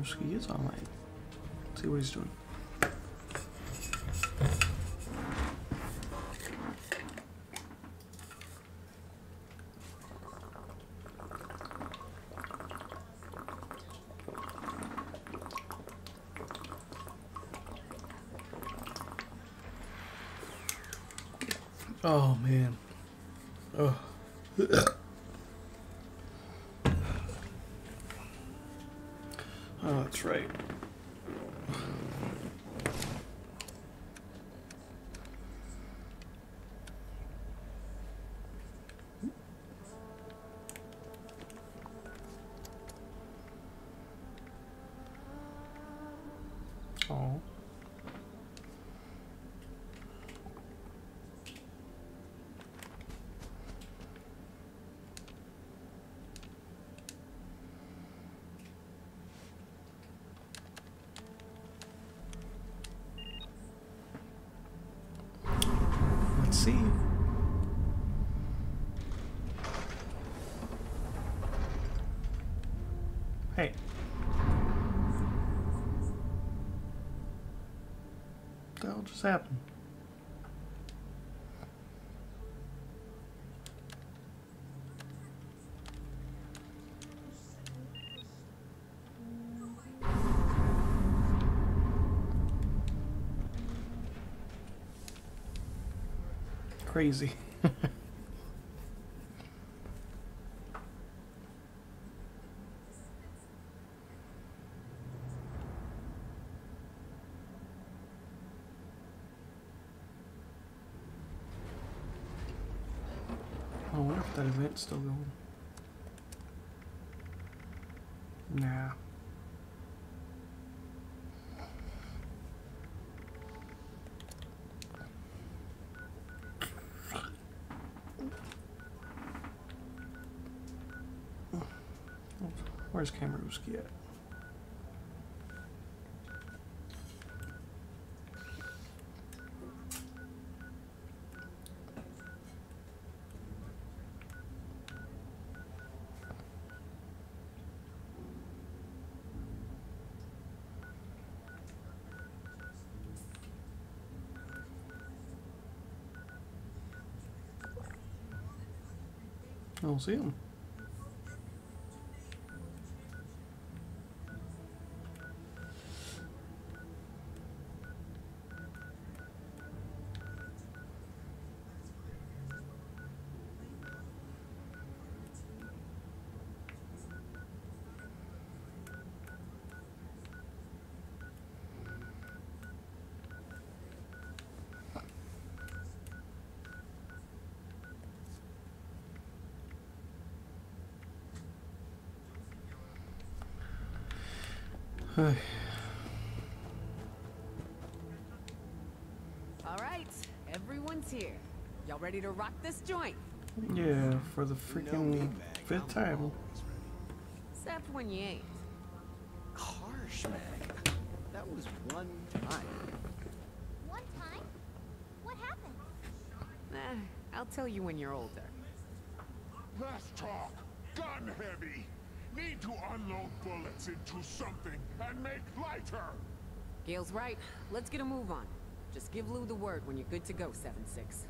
Cameruski is online. See what he's doing. Oh man. Oh. Oh, that's right. Oh. Let's see. Hey. What the hell just happened? Crazy. I wonder if that event's still going. Nah. Where's Kameruski at? See him. All right, everyone's here. Y'all ready to rock this joint? Yeah, for the freaking fifth time. Except when you ain't. Harsh, Meg. That was one time. One time? What happened? Eh, I'll tell you when you're older. Less talk. Gun heavy. Need to unload bullets into something and make lighter. Gail's right. Let's get a move on. Just give Lou the word when you're good to go, 7-6.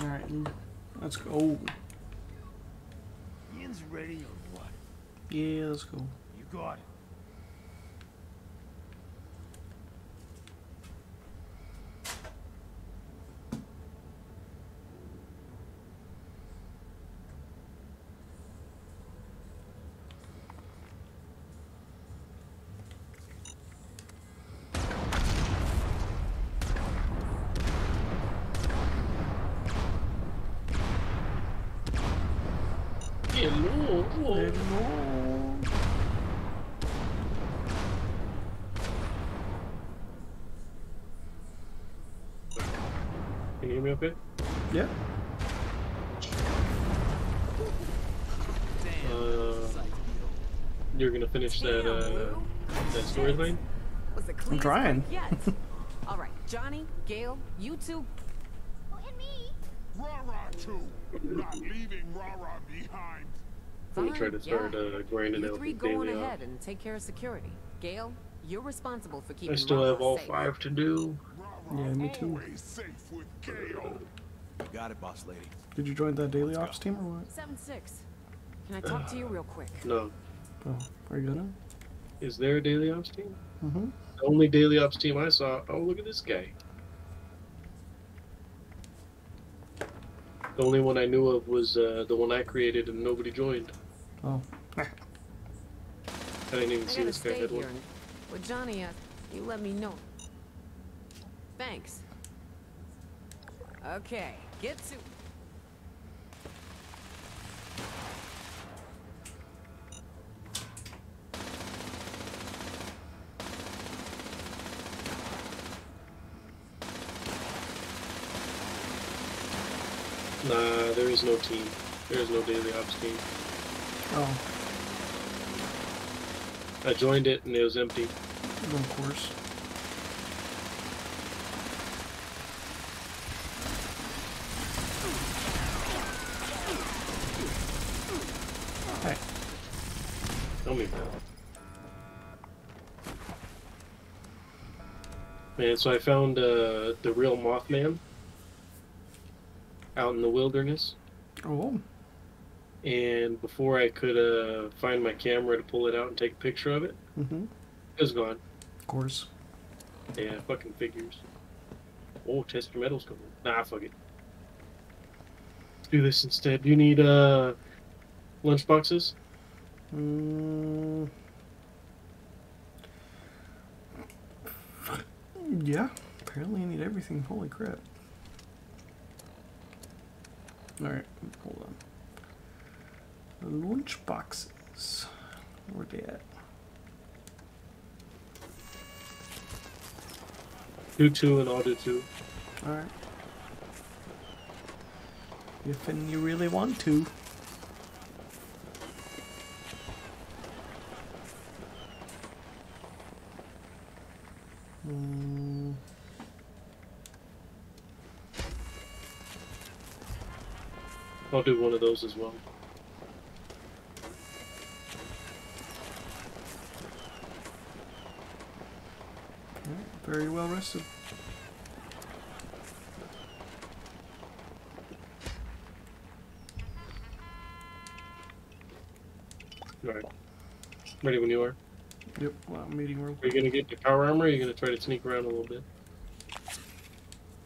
Alright, let's go. Ian's ready or what? Yeah, let's go. You got it. Hello. Hello. Can you hear me okay? Yeah. Uh, you're gonna finish that Damn, uh, Lou. that storyline? Was the cleanest trying. fight All right, Johnny, Gail, you two, Oh, and me. Rara too. Not leaving Rara behind. I'm gonna try to start yeah. uh, grinding You out three the go on ahead ops. and take care of security. Gail, you're responsible for keeping I still Rama have all safe. five to do. Rara Yeah, me too. Safe with Gail. You got it, boss lady. Did you join that daily ops team or what? Seven six. Can I talk to you real quick? No. Oh, are you gonna? Is there a daily ops team? Mm-hmm. The only daily ops team I saw. Oh, look at this guy. The only one I knew of was uh, the one I created and nobody joined. Oh. I didn't even I see this guy stay had here. one. And with Johnny, uh, you let me know. Thanks. Okay, get to. Nah, there is no team. There is no daily ops team. Oh, I joined it and it was empty. of course. Hey, Tell me about it. Man, so I found uh, the real Mothman out in the wilderness, oh, and before I could uh, find my camera to pull it out and take a picture of it, mm-hmm. it was gone. Of course. Yeah, fucking figures. Oh, test your metals coming. Nah, fuck it. Do this instead. Do you need uh lunch boxes? Mm. Yeah, apparently I need everything. Holy crap. Alright, hold on. Lunch boxes. Where they at? Do two and I'll do two. Alright. If and you really want to. Mm, I'll do one of those as well. very well rested. Alright. Ready when you are. Yep, well, meeting room. Are you gonna get your power armor or are you gonna try to sneak around a little bit?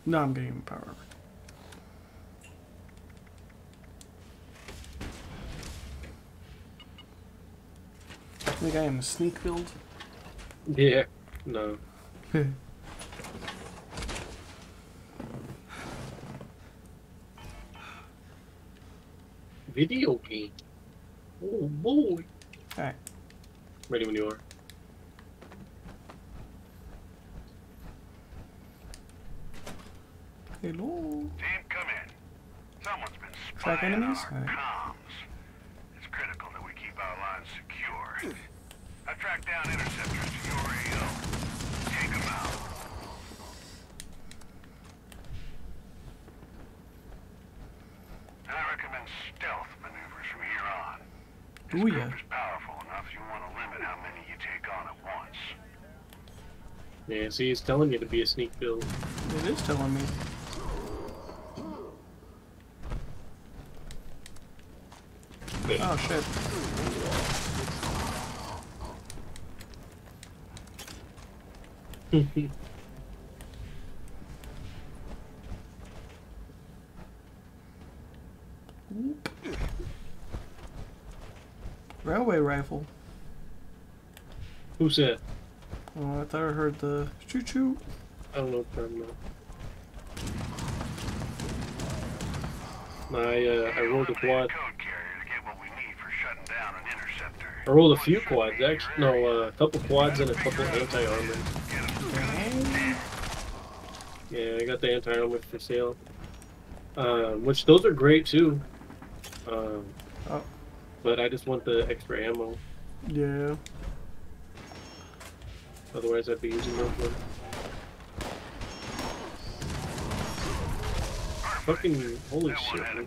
No, I'm getting power armor. I think I am a sneak build. Yeah. No. Video game. Oh boy. Alright. Ready when you are. Hello. Team, come in. Someone's been Track spying on enemies? our Alright. comms. It's critical that we keep our lines secure. I tracked down interceptors to your AO. Take them out. And I recommend stealth maneuvers from here on. This Ooh, group yeah. is powerful enough you want to limit how many you take on at once. Yeah, see, he's telling you to be a sneak build. It is telling me. Oh shit. Railway rifle. Who's said? Oh, I thought I heard the choo choo. I don't know what you're talking about. I, uh, I rolled a quad. Code carrier to get what we need for shutting down an interceptor. I rolled a few quads, actually. No, uh, a couple quads and a couple anti-armor. Yeah, I got the anti-armor for sale. Um, which those are great too. Um, Oh. but I just want the extra ammo. Yeah. Otherwise, I'd be using those ones. Fucking holy shit! man. code.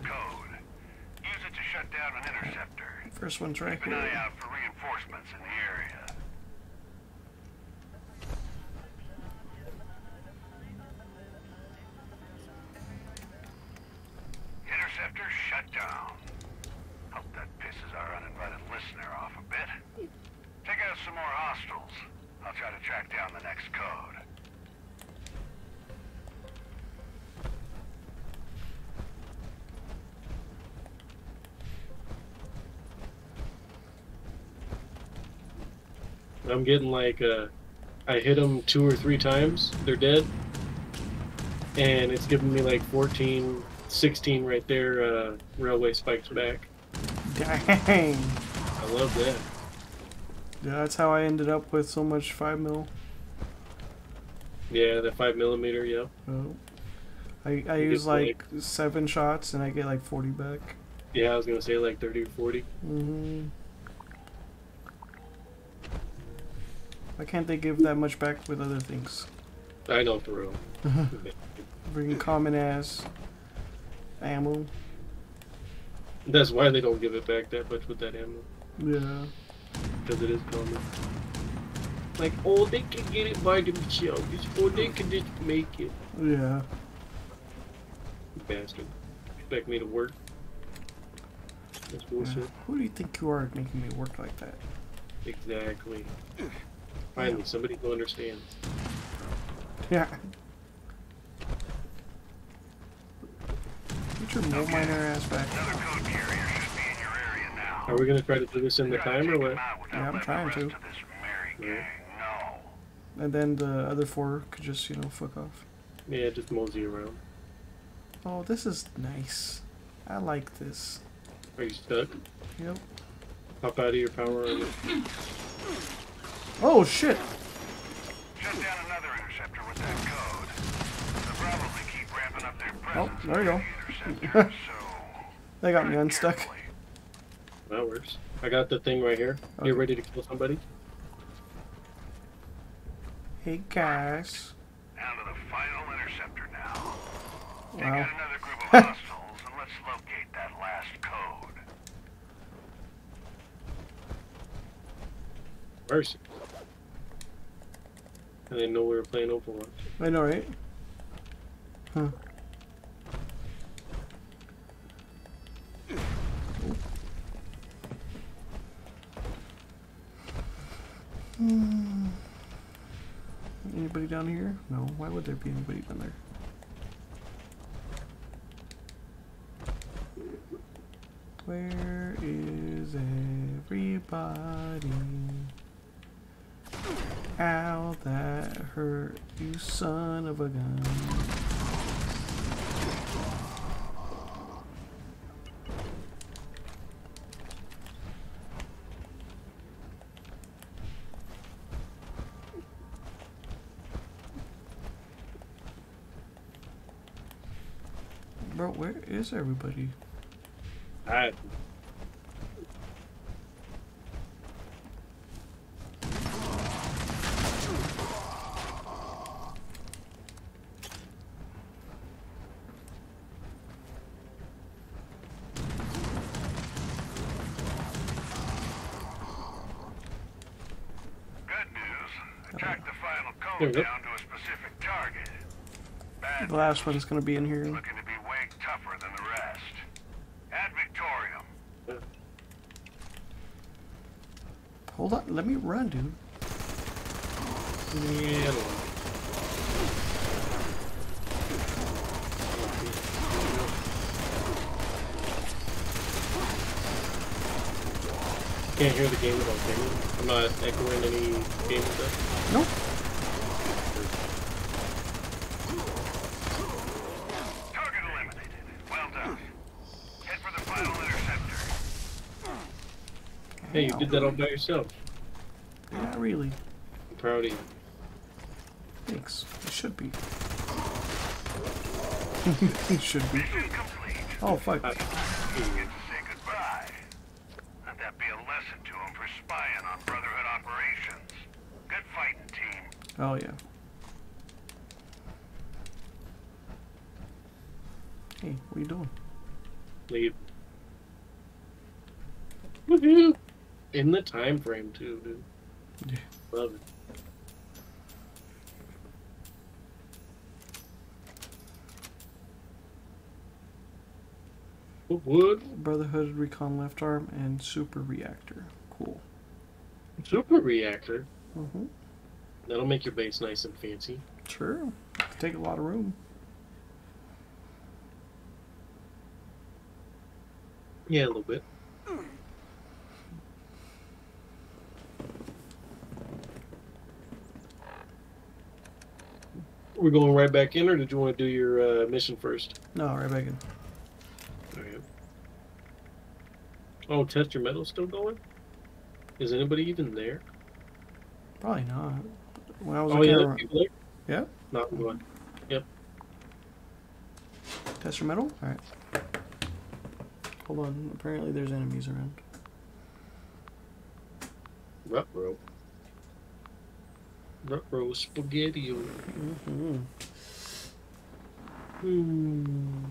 Use it to shut down an interceptor. First one's right Keep an eye here. out for reinforcements in the area. I'm getting like uh, I hit them two or three times, they're dead, and it's giving me like 14, 16 right there. Uh, railway spikes back. Dang. I love that. Yeah, that's how I ended up with so much 5 mil. Yeah, the five millimeter. Yeah. Oh. I, I You use get, like 7 shots and I get like 40 back. Yeah, I was gonna say like 30 or 40. hmm Why can't they give that much back with other things? I know for real. Bring common ass ammo. That's why they don't give it back that much with that ammo, Yeah. because it is common. Like, oh, they can get it by themselves, or they can just make it. Yeah. Bastard. Expect me to work. That's bullshit. Who do you think you are making me work like that? Exactly. Finally, somebody who understands. Yeah. Get your mole miner ass back. Another code carrier should be in your area now. Are we gonna try to do this in the time or what? Yeah, I'm trying to. Yeah. No. And then the other four could just, you know, fuck off. Yeah, just mosey around. Oh, this is nice. I like this. Are you stuck? Yep. Pop out of your power armor. Oh shit! Shut down another interceptor with that code. They'll probably keep ramping up their Oh, there you go. the so They got me unstuck. carefully. That works. I got the thing right here. Okay. You ready to kill somebody? Hey guys. Down to the final interceptor now. Take out another group of hostiles and let's locate that last code. Mercy. I didn't know we were playing Overwatch. I know, right? Huh. Hmm. Anybody down here? No. Why would there be anybody down there? Where is everybody? Ow, that hurt, you son of a gun. Bro, where is everybody? I Good news. I tracked the final There we code go. down to a specific target. Bad The last one's gonna be in here. looking to be way tougher than the rest. Ad Victoriam. Hold on, let me run, dude. yeah, Can't hear the game without gaming. I'm not echoing any game stuff. Nope. Target eliminated. Well done. Head for the final interceptor. Hey, you did that all by yourself. Not really. I'm proud of you. Thanks. It should be. it should be. Oh, fuck. I- Get to say goodbye. Let that be a lesson to him for spying on Brotherhood operations. Good fighting, team. Oh, yeah. Hey, what are you doing? Leave. Woohoo! The time frame too, dude. Yeah. Love it. What wood? Brotherhood Recon Left Arm and Super Reactor. Cool. Super reactor. Mm-hmm. That'll make your base nice and fancy. Sure. Take a lot of room. Yeah, a little bit. We're going right back in, or did you want to do your uh, mission first? No, right back in. Oh, test your metal still going? Is anybody even there? Probably not. When I was Oh yeah, around- people there. Yeah? Not going. Yep. Test your metal? Alright. Hold on. Apparently there's enemies around. Rut row. Rut row spaghetti. Mm-hmm. Hmm.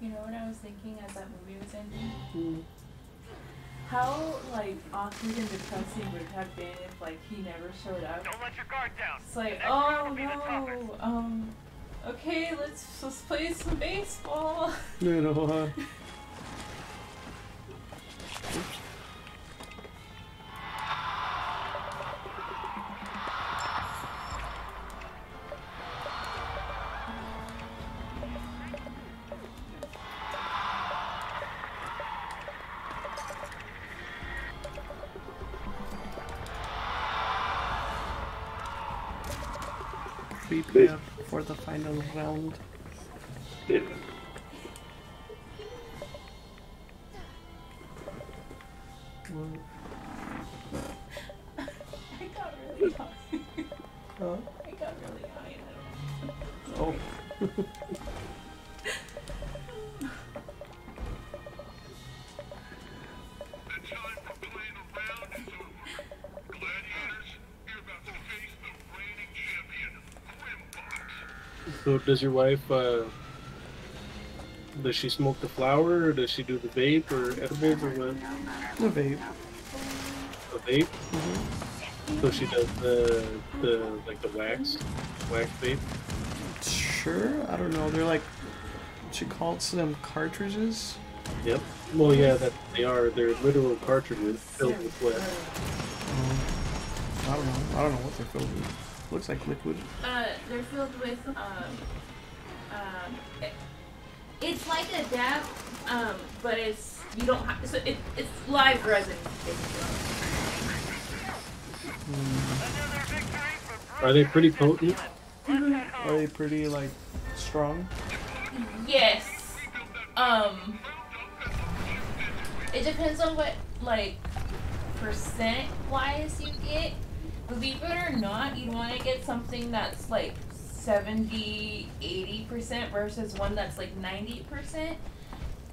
You know what I was thinking as that movie was ending? How like awkward and depressing would it have been if like he never showed up? Don't let your guard down. It's like, oh will be the toughest. no, um, okay, let's let's play some baseball. You know, prepare for the final round. Does your wife? Uh, does she smoke the flower, or does she do the vape, or edibles, or what? The vape. A vape. So she does the the like the wax, wax vape. Sure. I don't know. They're like, she calls them cartridges. Yep. Well, yeah, that they are. They're literal cartridges filled with what? Um, I don't know. I don't know what they're filled with. Looks like liquid. Uh, they're filled with um, um, it, it's like a dab, um, but it's you don't have so it, it's live resin. basically. Another victory for Are they pretty potent? Are they pretty like strong? Yes. Um, it depends on what like percent wise you get. Believe it or not, you want to get something that's like 70, 80% versus one that's like 90%.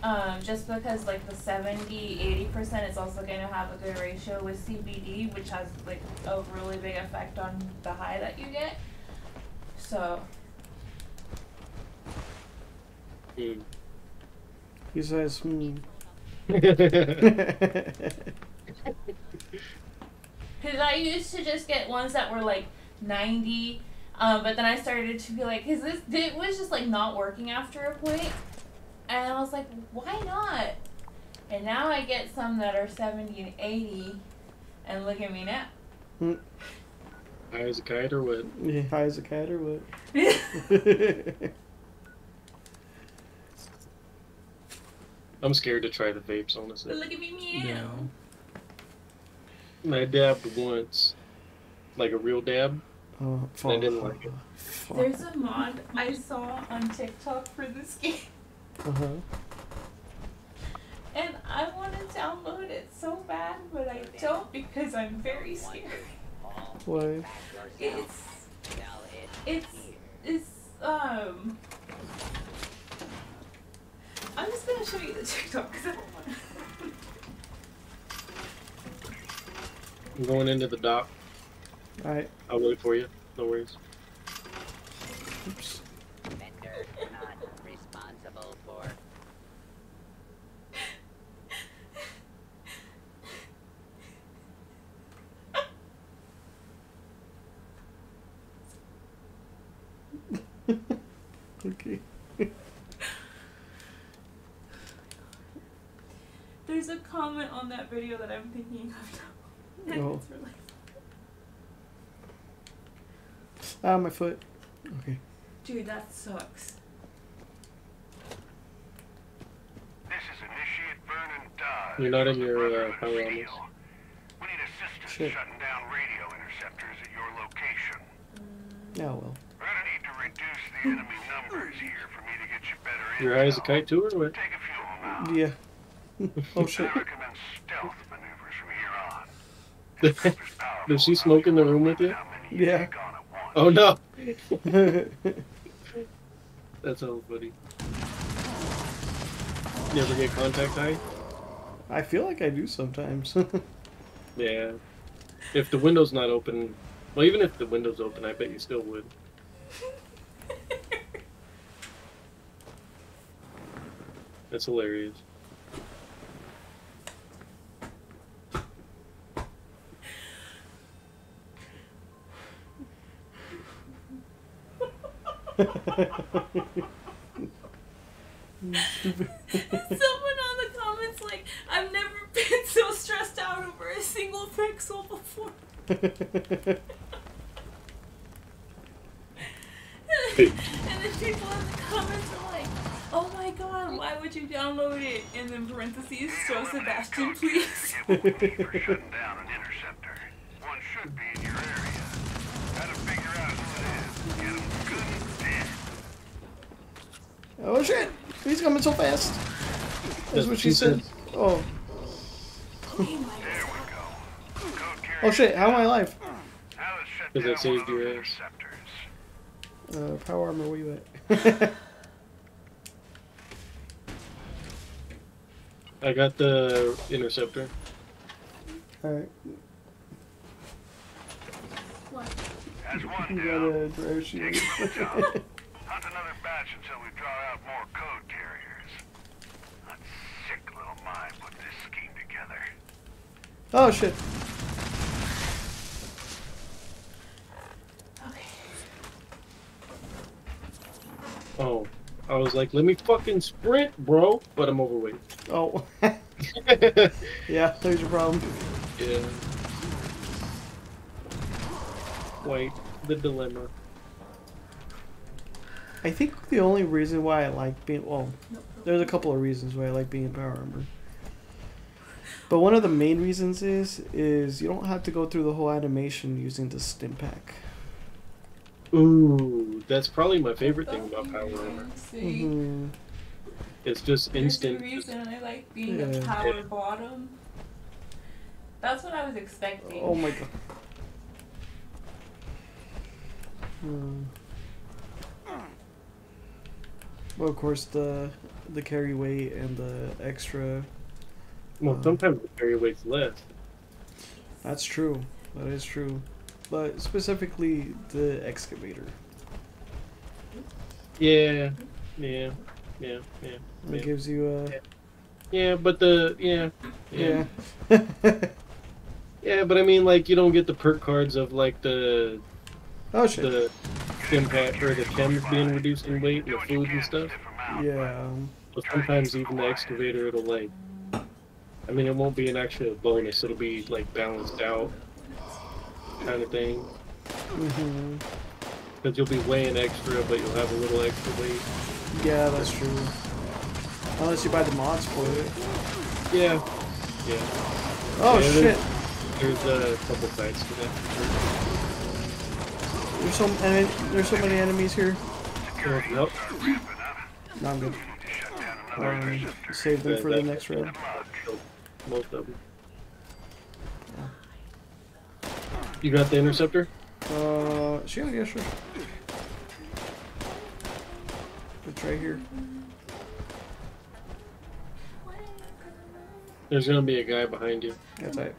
Um, just because like the 70, 80% is also going to have a good ratio with CBD, which has like a really big effect on the high that you get. So, Hmm. He says, hmm. Because I used to just get ones that were like 90, um, but then I started to be like, is this, it was just like not working after a point. And I was like, why not? And now I get some that are 70 and 80, and look at me now. High as a kite or what? Yeah, high as a cat or what? I'm scared to try the vapes, honestly. look at me meow. I dabbed once, like a real dab. Oh, I didn't like it. Fuck. There's a mod I saw on TikTok for this game, Uh-huh. and I want to download it so bad, but I don't because I'm very scared. Why? It's it's it's um. I'm just gonna show you the TikTok because I don't want. I'm going into the dock. Alright. I'll wait for you. No worries. Oops. Vendor not responsible for. Okay. There's a comment on that video that I'm thinking of now. And Oh. Ah, my foot. Okay. Dude, that sucks. This is Initiate Vernon Dodge. You're not in your, uh, Brotherhood power Steel. We need assistance Shit. shutting down radio interceptors at your location. Yeah, well. We're gonna need to reduce the enemy numbers here for me to get you better You're high a kite too, or what? Take a few of them out. Yeah. oh shit. I recommend stealth maneuvers from here on. This group is powerful Does she smoke in the room with you? how many you Yeah. take on at once. Oh no! That's all funny. You ever get contact high? I feel like I do sometimes. Yeah. If the window's not open, well, even if the window's open, I bet you still would. That's hilarious. Someone on the comments like, I've never been so stressed out over a single pixel before. and then people in the comments are like, oh my god, why would you download it? And then parentheses, so Sebastian, please. Get what we need for shutting down an interceptor. One should be in your area. Gotta figure out who it is. Get 'em good and dead. Oh shit! He's coming so fast. That's That's what she she said. said. Oh. There we go. Code carrier Oh shit! How am I alive? Now let's shut 'Cause I saved your ass. Uh, power armor, where you at? I got the interceptor. Alright. That's one You down. got a dryer sheet. Take it from the top. Hunt another batch until we draw out more code carriers. That sick little mind put this scheme together. oh shit! Okay. Oh, I was like, let me fucking sprint, bro. But I'm overweight. Oh. yeah. yeah, there's your problem. Yeah. Wait, the dilemma. I think the only reason why I like being well, there's a couple of reasons why I like being in power armor. But one of the main reasons is is you don't have to go through the whole animation using the stim pack. Ooh, that's probably my favorite thing about power armor. See, hmm It's just there's the instant. reason I like being a Yeah. power bottom. That's what I was expecting. Oh my god. Hmm. Well, of course the the carry weight and the extra. Well, Uh, sometimes the carry weight's less. That's true. That is true. But specifically the excavator. Yeah, yeah, yeah, yeah. It Yeah, gives you a yeah but the yeah, yeah, yeah. yeah, but I mean, like, you don't get the perk cards of like the oh shit. the impact or the chems being reduced in weight and the food and stuff. Yeah. um, But sometimes even the excavator, it'll like, I mean, it won't be an actual bonus. It'll be like balanced out, kind of thing. mhm. Because you'll be weighing extra, but you'll have a little extra weight. Yeah, that's true. Unless you buy the mods for it. Yeah, yeah. Oh Yeah, shit. There's a couple sides to that. There's so many. There's so many enemies here. Uh, nope. No, I'm good. Um, save them for the next round. Most of them. You got the interceptor? Uh, sure, yeah, sure. It's right here. There's gonna be a guy behind you. That's it.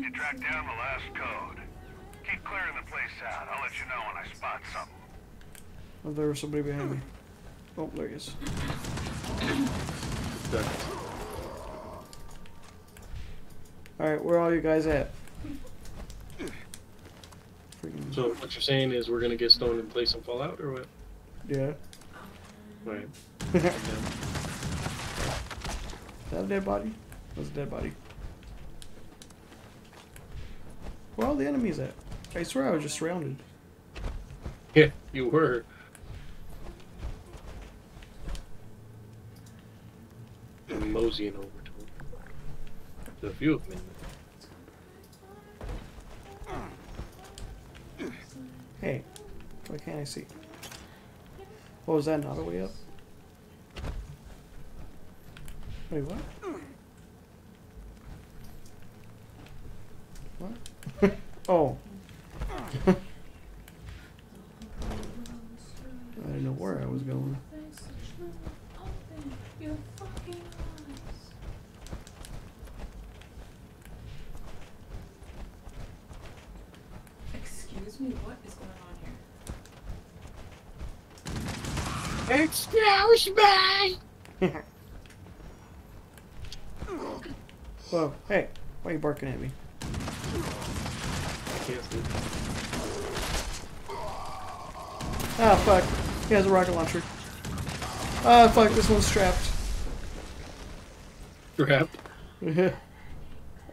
Need to track down the last code. Keep clearing the place out. I'll let you know when I spot something. Oh, there was somebody behind me. Oh, there he is. Alright, where are all you guys at? Freaking, So what you're saying is we're gonna get stoned in place and play some Fallout, or what? yeah. Right. Is that a dead body? That's a dead body. Where are all the enemies at? I swear I was just surrounded. Yeah, you were. I'm moseying over to him. There's a few of them. Hey, why can't I see? Oh, what was that not a way up? Wait, what? What? oh. I didn't know where I was going. Open your fucking eyes. Excuse me, what is going on here? Excuse me! Whoa, hey, why are you barking at me? Can't. Ah, fuck. He has a rocket launcher. Ah, fuck, this one's trapped. Crap.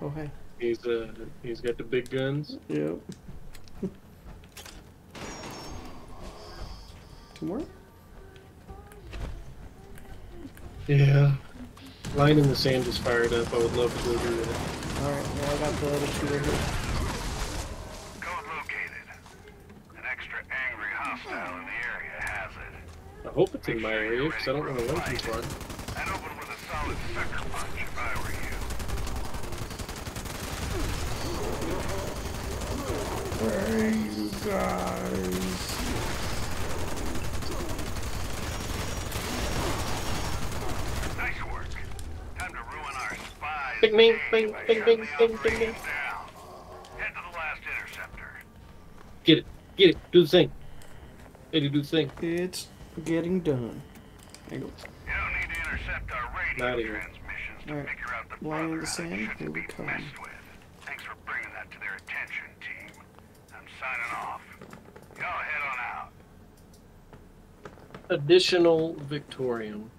oh, hey. He's uh he's got the big guns. Yep. Two more? Yeah. Line in the sand is fired up. I would love to go do that. Alright, well, I got the other two right here. Code located. An extra angry hostile in the area has it. I hope it's in my area because I don't want to run too far. I'd open with a solid sucker punch if I were you. Where are you guys? Nice work. Time to ruin our spies. Bing, bing, bing, bing, bing, bing, bing, bing. Head to the last interceptor. Get it. Get it. Do the thing. Eddie, do the thing. It's getting done. There you go. You don't need to intercept our radio Not even. transmissions to Alright. figure out the Line in the sand, here we come. Thanks for bringing that to their attention, team. I'm signing off. Y'all head on out. Ad Victoriam.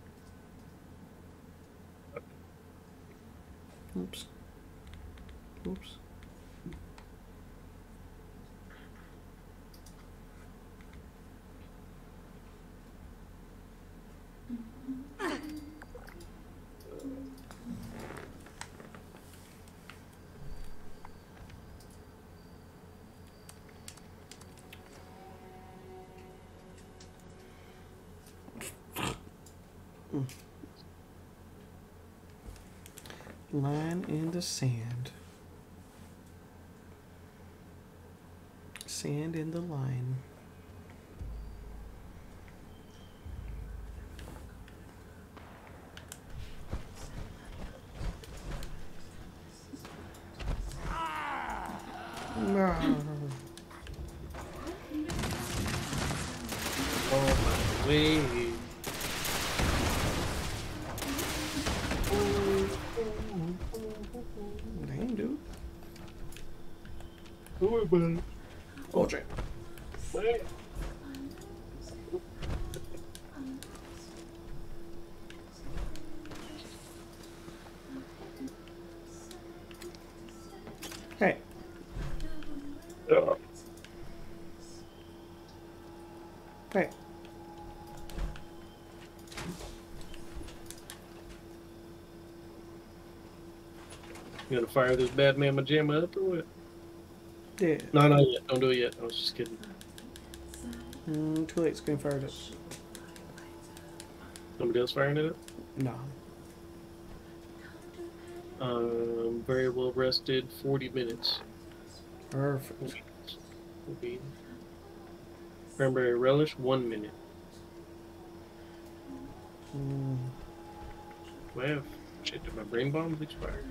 Oops. Oops. Mm. Line in the sand. Sand in the line. Oh my way. Who about Oh, Jay. it? Hey. Uh, Hey. You gonna fire this bad man Majama up or what? Yeah. No, not yet. Don't do it yet. I was just kidding. Mm, too late. It's getting fired up. Somebody else firing it up? No. Um, very well rested. 40 minutes. Perfect. Will be. Cranberry relish, one minute. Mm. Do I have shit? Did my brain bombs expire?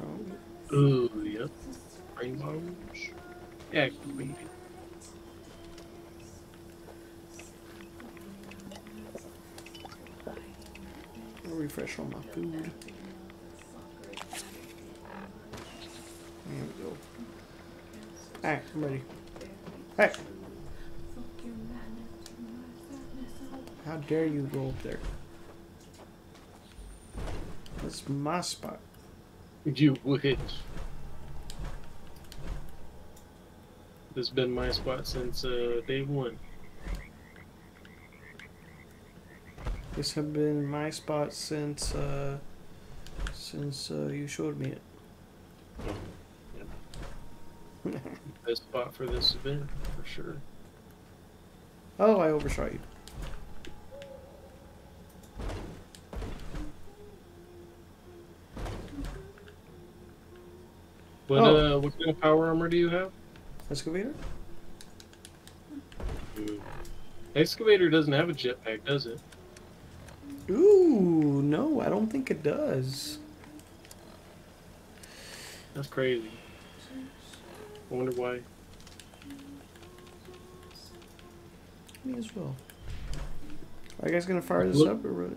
Oh. Ooh, yep. Rainbows. Activated. I'll refresh on my food. There we go. Alright, I'm ready. Hey! How dare you go up there? That's my spot. You would. This has been my spot since uh, day one. This has been my spot since uh since uh, you showed me it. Best spot for this event, for sure. Oh, I overshot you. What Oh. uh, what kind of power armor do you have? Excavator? Excavator doesn't have a jetpack, does it? Ooh, no, I don't think it does. That's crazy. I wonder why. Me as well. Are you guys gonna fire this Look- up or what?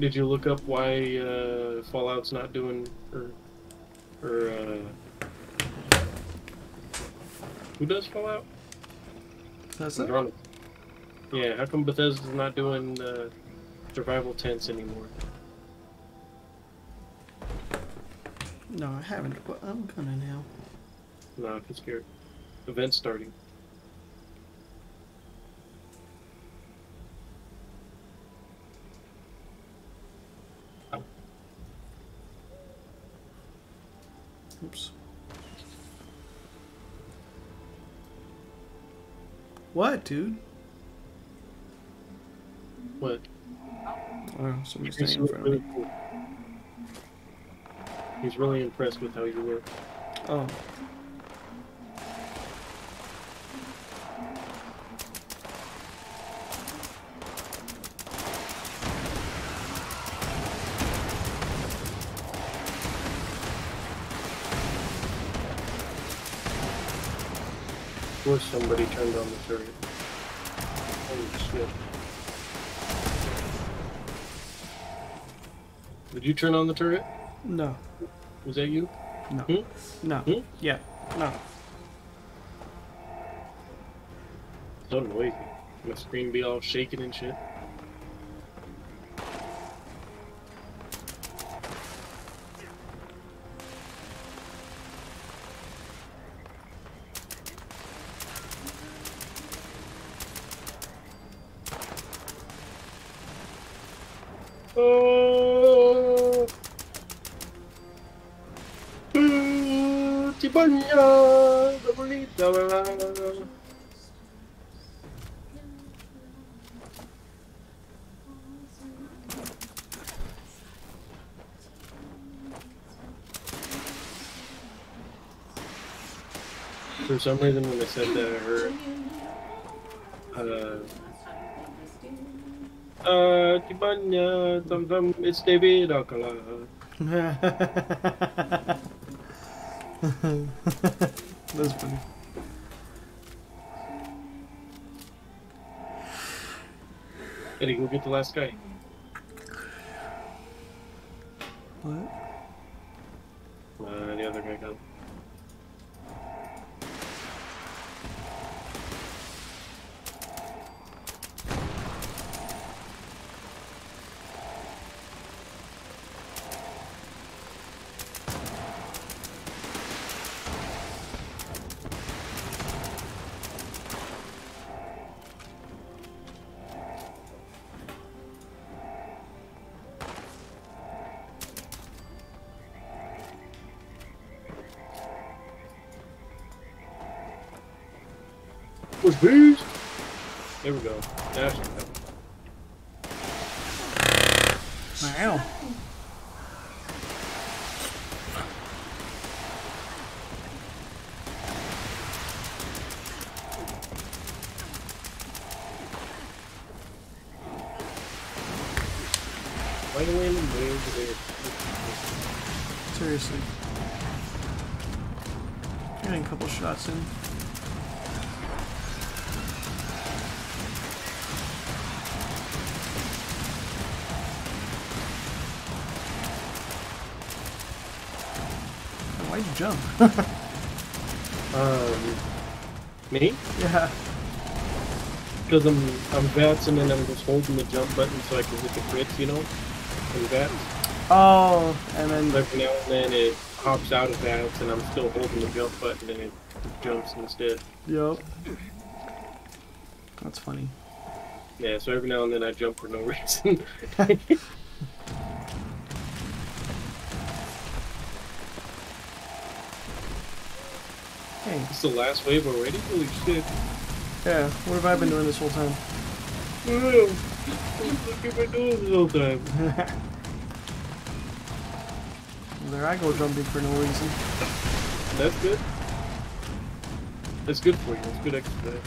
Did you look up why uh, Fallout's not doing or or uh, who does Fallout? That's They're Yeah, how come Bethesda's not doing uh, survival tents anymore? No, I haven't, but I'm gonna now. No, I'm scared. Event starting. Oops. What, dude? What? Oh, somebody's standing in front of really me. cool. He's really impressed with how you work. Oh. Somebody turned on the turret. Holy shit. Did you turn on the turret? No. Was that you? No. Hmm? No. Hmm? Yeah. No. So noisy. My screen be all shaking and shit. Some reason, when I said that, I heard. Uh, uh, Tibanya, Tam Tam, it's David Akala. That's funny. Eddie, go get the last guy. Um, me? yeah. Because I'm I'm VATS and then I'm just holding the jump button so I can hit the crits, you know? And VATS. Oh, and then Every now and then it hops out of VATS and I'm still holding the jump button and it jumps instead. Yup. That's funny. Yeah, so every now and then I jump for no reason. the last wave already? Holy shit. yeah, what have I been doing this whole time? What have I doing this whole time? there I go jumping for no reason. That's good. That's good for you. It's good exercise.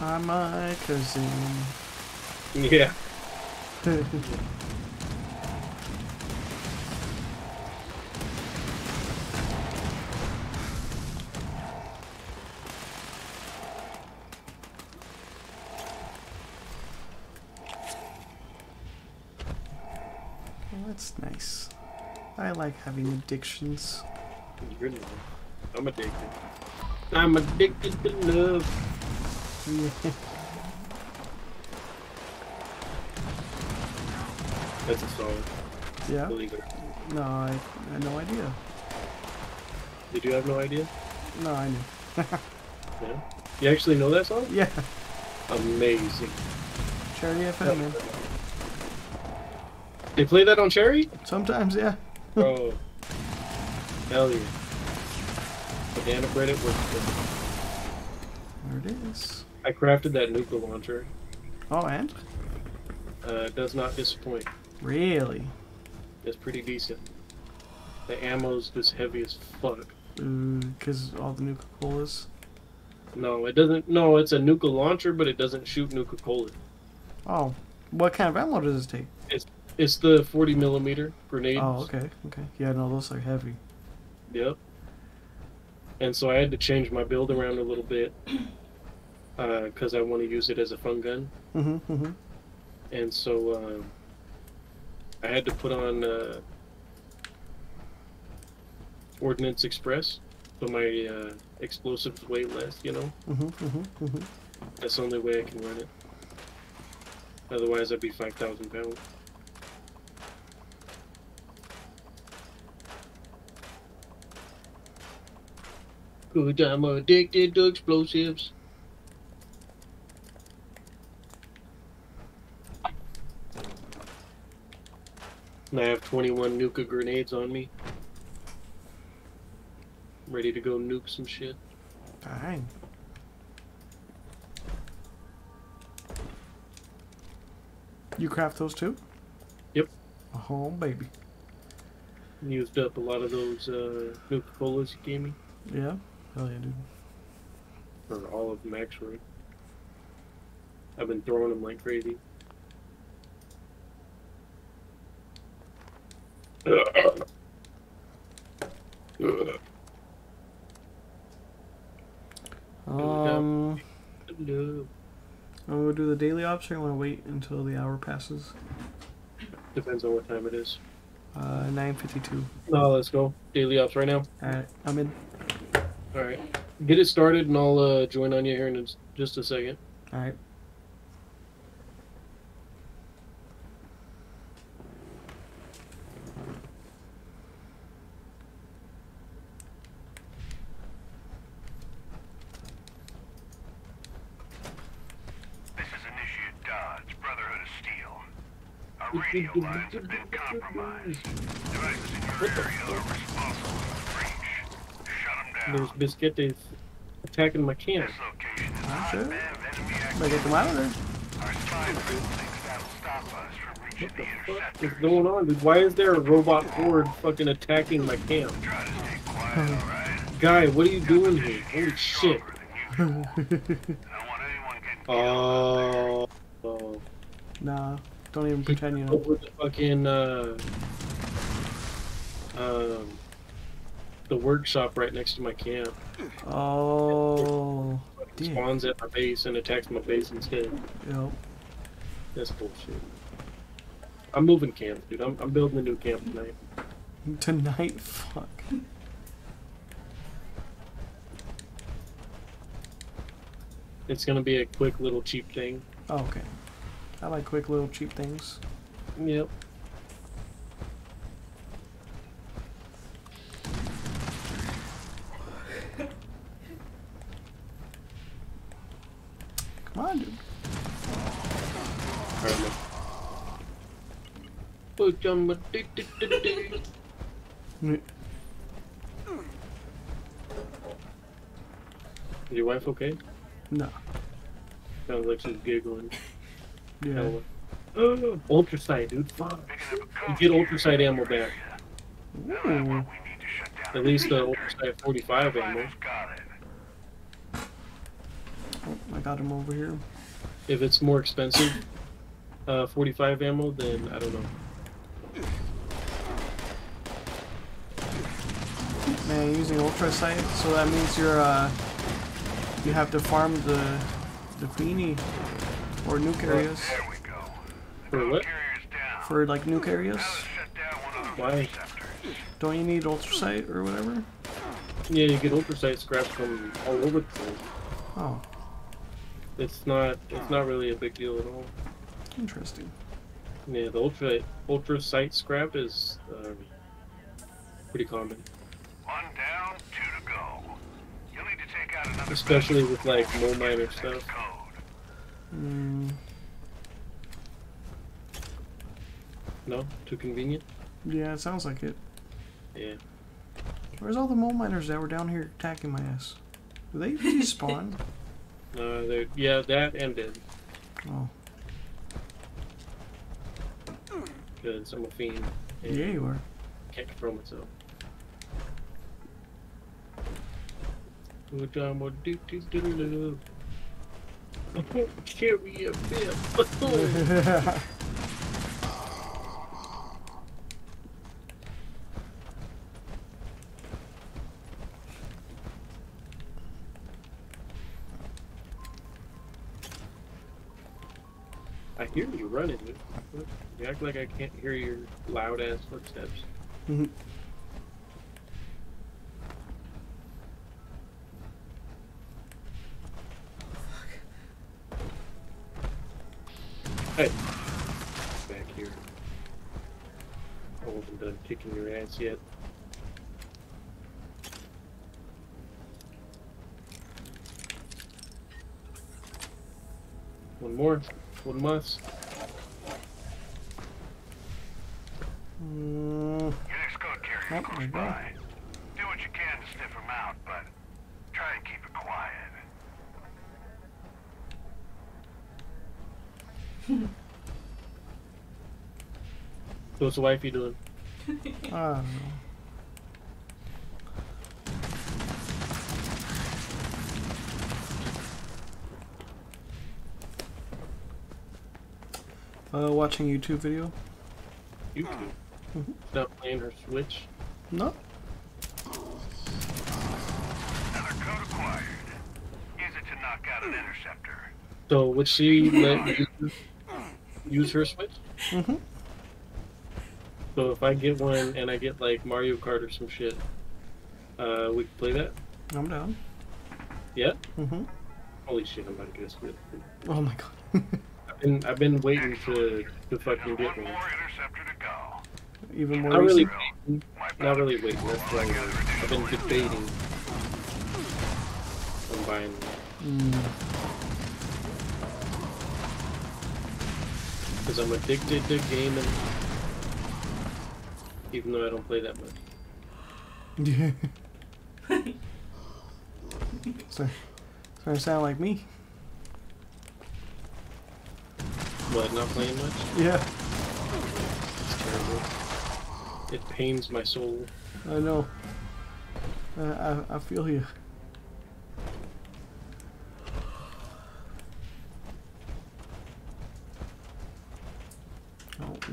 I'm my cousin. Yeah. Well, that's nice. I like having addictions. I'm addicted. I'm addicted to love. That's a song. yeah? Believe it. or not. No, I, I had no idea. Did you have no idea? No, I knew. Yeah. You actually know that song? Yeah, Amazing. Cherry FM, man. They play that on Cherry? Sometimes, yeah. Bro. Hell yeah. Banana bread it works. good. There it is. I crafted that nuka launcher. Oh, and? Uh, it does not disappoint. Really? It's pretty decent. The ammo's just heavy as fuck. Because all the Nuka Colas. No, it doesn't. No, it's a nuka launcher, but it doesn't shoot nuka cola. Oh, what kind of ammo does it take? It's it's the 40 millimeter grenades. Oh, okay, okay. Yeah, no, those are heavy. Yep. And so I had to change my build around a little bit because I want to use it as a fun gun. Mm-hmm, mm-hmm. And so um, I had to put on uh, Ordnance Express, so my uh, explosives weigh less. You know, Mm-hmm, mm-hmm, mm-hmm. that's the only way I can run it. Otherwise, I'd be five thousand pounds. Good, I'm addicted to explosives. And I have 21 nuka grenades on me. Ready to go nuke some shit. Dang. You craft those too? Yep. A Oh, baby. Used up a lot of those uh, Nuka Colas you gave me. Yeah? Hell yeah, dude. Or all of them, actually. I've been throwing them like crazy. Um, No. I'm gonna do the daily ops or you want to wait until the hour passes? Depends on what time it is. Uh, 9.52. No, let's go. Daily ops right now. Alright, I'm in. Alright. Get it started and I'll uh, join on you here in just a second. Alright. This is Initiate Dodge, Brotherhood of Steel. Our radio lines have been compromised. Devices in your area are responsible for the breach. Shut them down. There's Biscuit attacking my camp. This location is a I'm sure. hotbed Better get them out of there. Our spy group thinks that'll stop us from reaching What the the fuck is going on, dude? Why is there a robot horde fucking attacking my camp? Try to stay quiet, alright? Guy, what are you doing here? Holy shit. Stronger than usual. I don't want anyone getting killed. Oh, Oh, Nah, don't even pretend you know. over the fucking uh, um, the workshop right next to my camp. Oh. Spawns at my base and attacks my base instead. Yep. That's bullshit. I'm moving camp, dude. I'm, I'm building a new camp tonight. Tonight, fuck. It's gonna be a quick little cheap thing. Oh, okay. I like quick little cheap things. Yep. Come on, dude. Is your wife okay? No. Sounds like she's giggling. Yeah. Hella. Ultracite, dude. Fuck. You get Ultracite ammo back. Ooh. At least the Ultracite 45 ammo. Oh, I got him over here. If it's more expensive, uh, 45 ammo, then I don't know. Man, using Ultracite, so that means you're uh, you have to farm the the queenie or nuke areas There we go. For what? For like nuke areas. Shut down one of those Why? Don't you need Ultracite or whatever? Yeah, you get Ultracite scraps from all over the place. Oh, It's not. It's not really a big deal at all. interesting. Yeah, the ultra Ultracite scrap is um, pretty common, One down, two to go. You'll need to take out another especially with like mole miner stuff. Code. Mm, No, too convenient. yeah, it sounds like it. Yeah. Where's all the mole miners that were down here attacking my ass? Do they respawn? Uh, they yeah, that ended oh, because I'm a fiend. and yeah, you are. Can't control myself. Which I'm a do do do do. Carry a. I hear you running. You act like I can't hear your loud ass footsteps. Mm-hmm. Hey, back here. I wasn't done kicking your ass yet. One more. One must. Mm, Your next code carrier Oh, close there you go. by. Do what you can to sniff them out, but try and keep it quiet. So what's the wifey doing? I don't know. Uh, watching YouTube video? YouTube. Mhm. Not playing her Switch. No. Another code acquired. Use it to knock out an interceptor. So would she let you use her Switch? Mm-hmm. So if I get one and I get like Mario Kart or some shit, uh, we can play that? I'm down. Yeah? Mm-hmm. Holy shit, I'm about to get a Switch. Oh my god. I've been, I've been waiting to, to fucking get One one. more interceptor to. Even more Not really waiting. Not really waiting, that's word. I've been debating on buying. Mm. Because I'm addicted to gaming. Even though I don't play that much. Yeah. so, starting to sound like me. What, not playing much? Yeah, It's terrible. It pains my soul. I know. I, I, I feel you.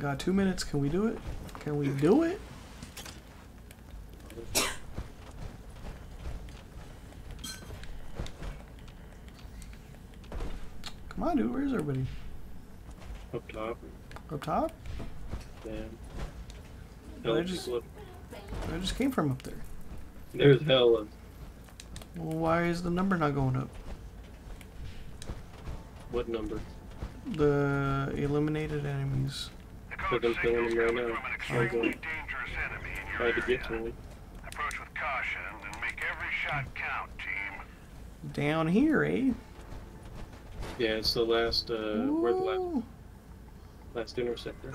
Got two minutes. Can we do it? Can we do it? Come on, dude. Where's everybody? Up top. Up top? Well, I just-. I just came from up there. There's hell of Well, why is the number not going up? what number? The eliminated enemies. The But code I'm killing signal's him right now. I'm going. dangerous enemy in your Tried to get to area. me. Approach with caution and make every shot count, team. Down here, eh? Yeah, it's the last, uh, we're the last, last interceptor.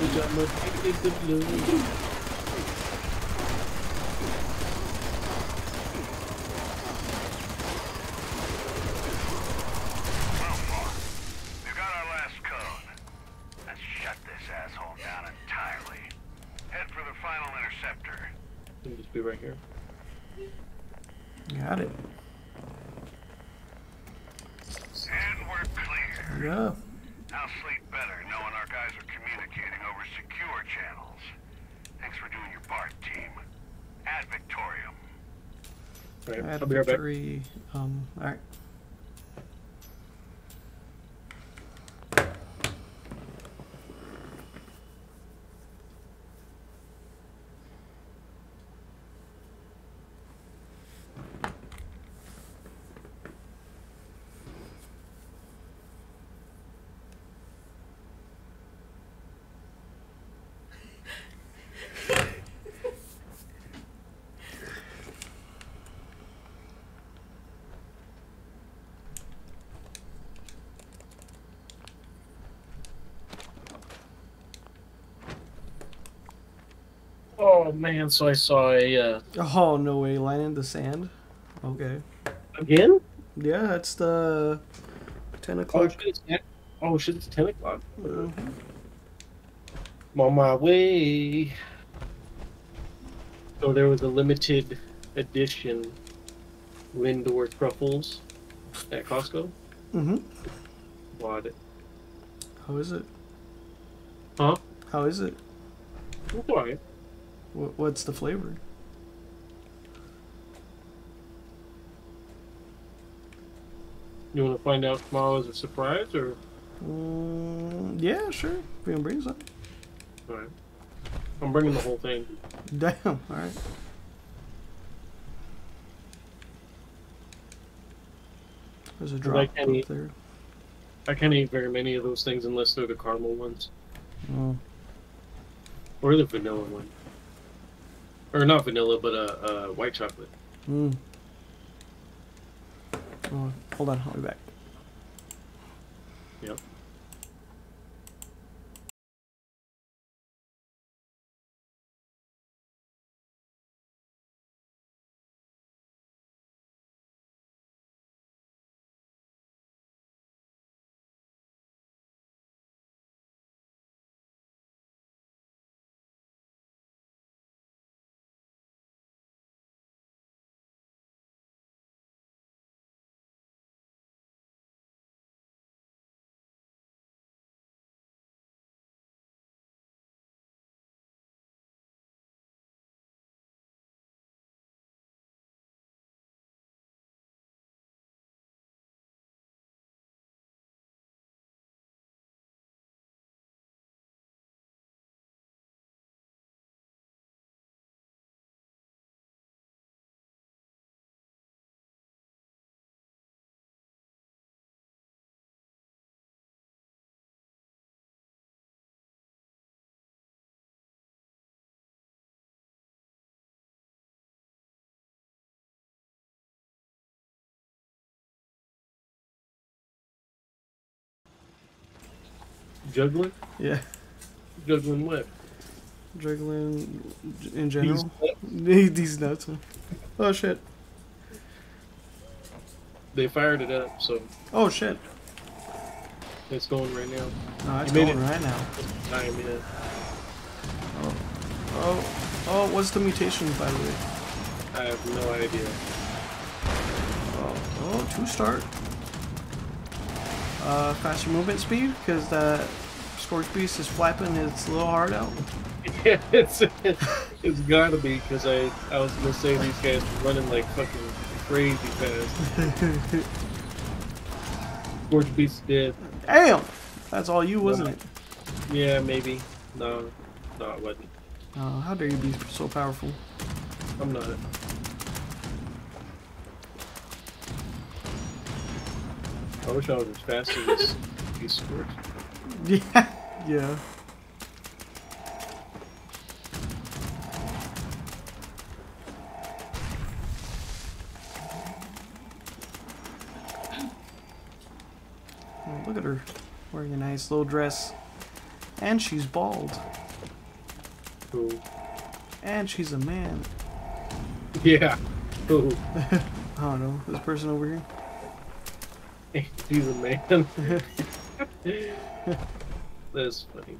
We got my big the blue. Well, far. We've got our last code. Let's shut this asshole down entirely. Head for the final interceptor. Can just be right here. Got it. And we're clear. Yeah. I'll sleep better knowing our guys are communicating over secure channels. Thanks for doing your part, team. Ad Victoriam. Alright, Add I'll right back. Um, alright. Oh man, so I saw a, uh, Oh, no way. Line in the sand? Okay. again? Yeah, that's the 10 Oh o'clock. shit, it's, ten- oh shit, it's 10 o'clock. Mhm. I'm on my way. So there was a limited edition Lindor truffles at Costco. Mm-hmm. Bought it. How is it? Huh? How is it? It's alright. Wh- What's the flavor? You want to find out tomorrow as a surprise, or Mm, yeah, sure. We can bring some. alright? I'm bringing the whole thing. Damn. All right. There's a drop like up any- there. I can't eat very many of those things unless they're the caramel ones Oh. or the vanilla one, or not vanilla, but uh, uh white chocolate. Mm. Oh, hold on. I'll be back. Yep. Juggling, Yeah. juggling what? Juggling in general. These- These nuts. Oh shit. They fired it up, so Oh shit. it's going right now. No, it's going it. right now. Time in. Oh. Oh. Oh, what's the mutation by the way? I have no idea. Oh, oh two start. Uh, faster movement speed because that Scorch Beast is flapping his little heart out. Yeah, it's it's gotta be because I I was gonna say these guys were running like fucking crazy fast. Scorch Beast did. Damn! That's all you, wasn't it? Yeah, maybe. No, no, it wasn't. Oh, how dare you be so powerful? I'm not. I wish I was as fast as these Scorch. Yeah, yeah. Oh, look at her wearing a nice little dress. And she's bald. Who? And she's a man. Yeah. Who? I don't know. This person over here. He's a man. That's funny.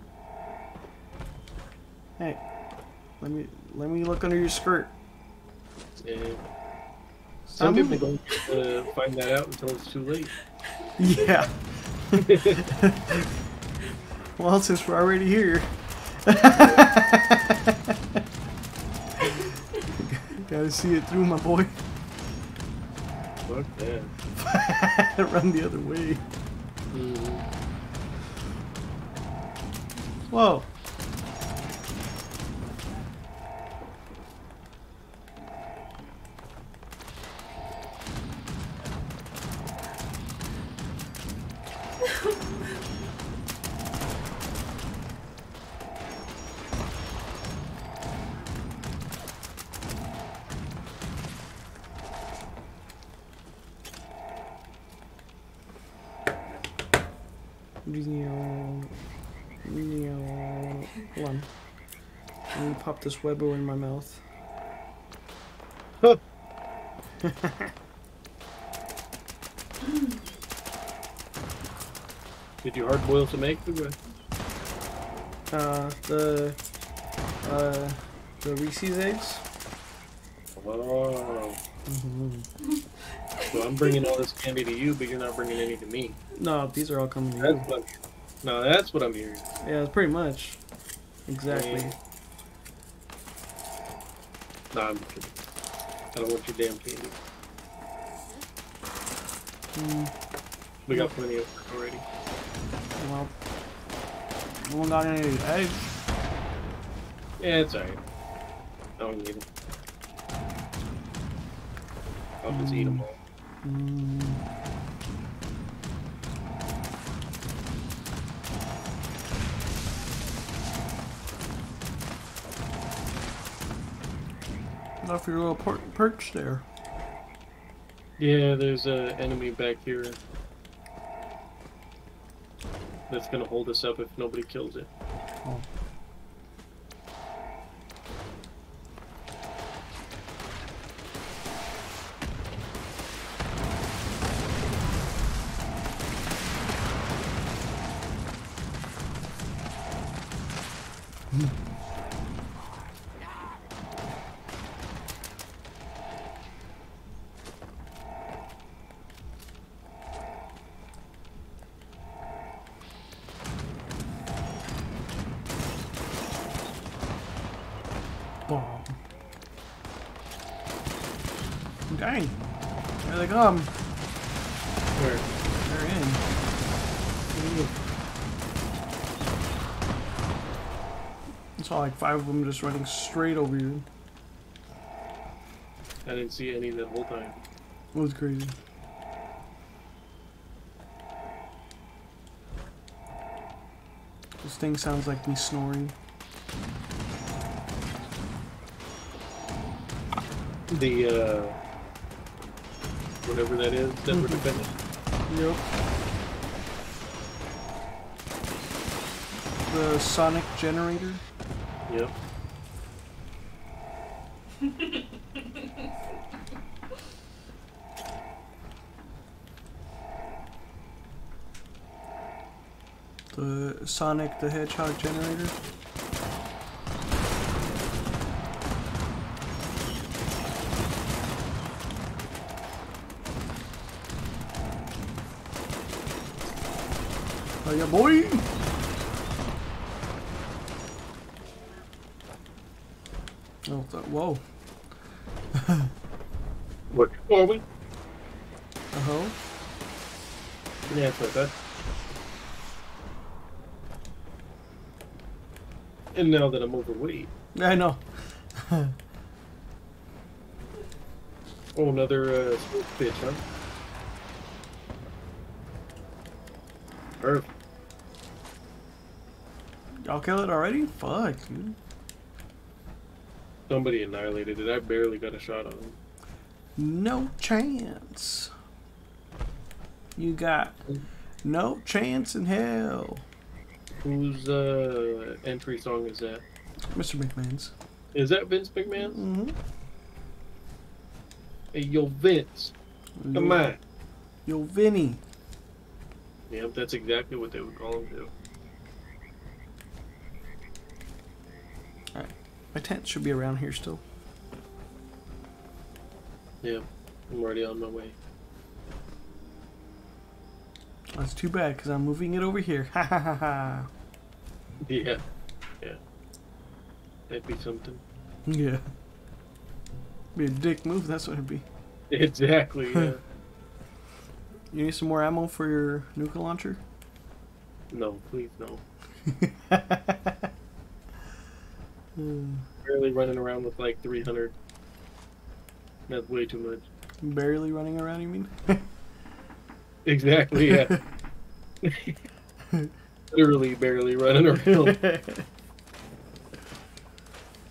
Hey, let me let me look under your skirt. Yeah. Some people don't uh, find that out until it's too late. Yeah. well, since we're already here. Gotta see it through, my boy. Fuck that. Run the other way. Mhm. Whoa. Pop this webbo in my mouth. Huh. Did you hard boil eggs? or what? Uh, the. Uh, the Reese's eggs. Oh. So I'm bringing all this candy to you, but you're not bringing any to me. No, these are all coming to you. What, no, that's what I'm hearing. Yeah, pretty much. Exactly. Yeah. No, I'm kidding. I don't want your damn candy. Mm, We got plenty of it already. well, no one got any of these eggs. Yeah, it's alright. I don't need them. I'll just eat them all. Mm. For your little per- perch there. Yeah, there's a enemy back here that's gonna hold us up if nobody kills it. Oh. Five of them just running straight over you. I didn't see any the whole time. It was crazy. This thing sounds like me snoring. The uh whatever that is, Denver Mhm. Defendant. Yep. The sonic generator. Yep. The Sonic the Hedgehog generator. Oh yeah, boy. Oh, th- whoa. What are we? Uh huh. Yeah, it's like that. And now that I'm overweight, I know. oh, another uh, bitch, huh? Perfect. Y'all kill it already? Fuck, dude. Somebody annihilated it. I barely got a shot on him. No chance. You got no chance in hell. Whose uh, entry song is that? Mr. McMahon's. Is that Vince McMahon? Mm-hmm. Hey, yo, Vince. Come on. Yo, Vinny. Yep, that's exactly what they would call him too. My tent should be around here still. Yeah, I'm already on my way. That's too bad because I'm moving it over here. Ha ha ha ha. Yeah, yeah. That'd be something. Yeah. Be a dick move, that's what it'd be. Exactly, yeah. You need some more ammo for your nuka launcher? no, please, no. Barely running around with like 300. That's way too much. Barely running around, you mean? Exactly, yeah. Literally barely running around.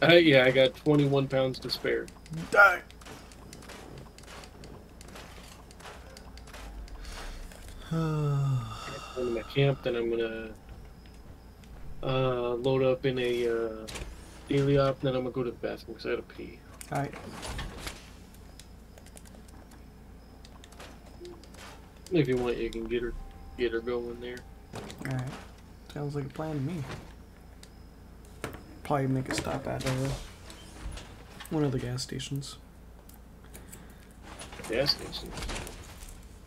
Uh, yeah, I got 21 pounds to spare. Die. I'm gonna camp, then I'm gonna uh, load up in a uh, daily op, then I'm gonna go to the bathroom because I had to pee. Alright. If you want, you can get her, get her going there. Alright. Sounds like a plan to me. Probably make a stop at uh, one of the gas stations. Gas station.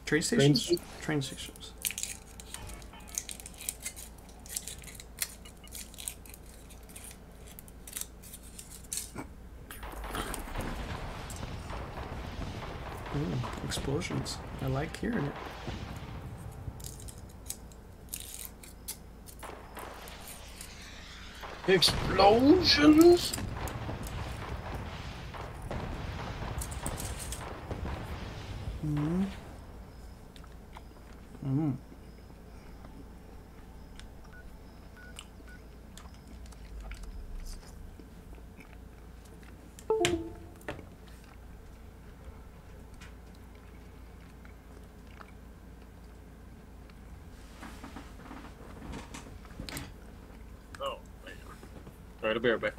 Train Train stations? sta- Train stations. Ooh, explosions. I like hearing it. Explosions. Mm. Mm. Oh, man. All right,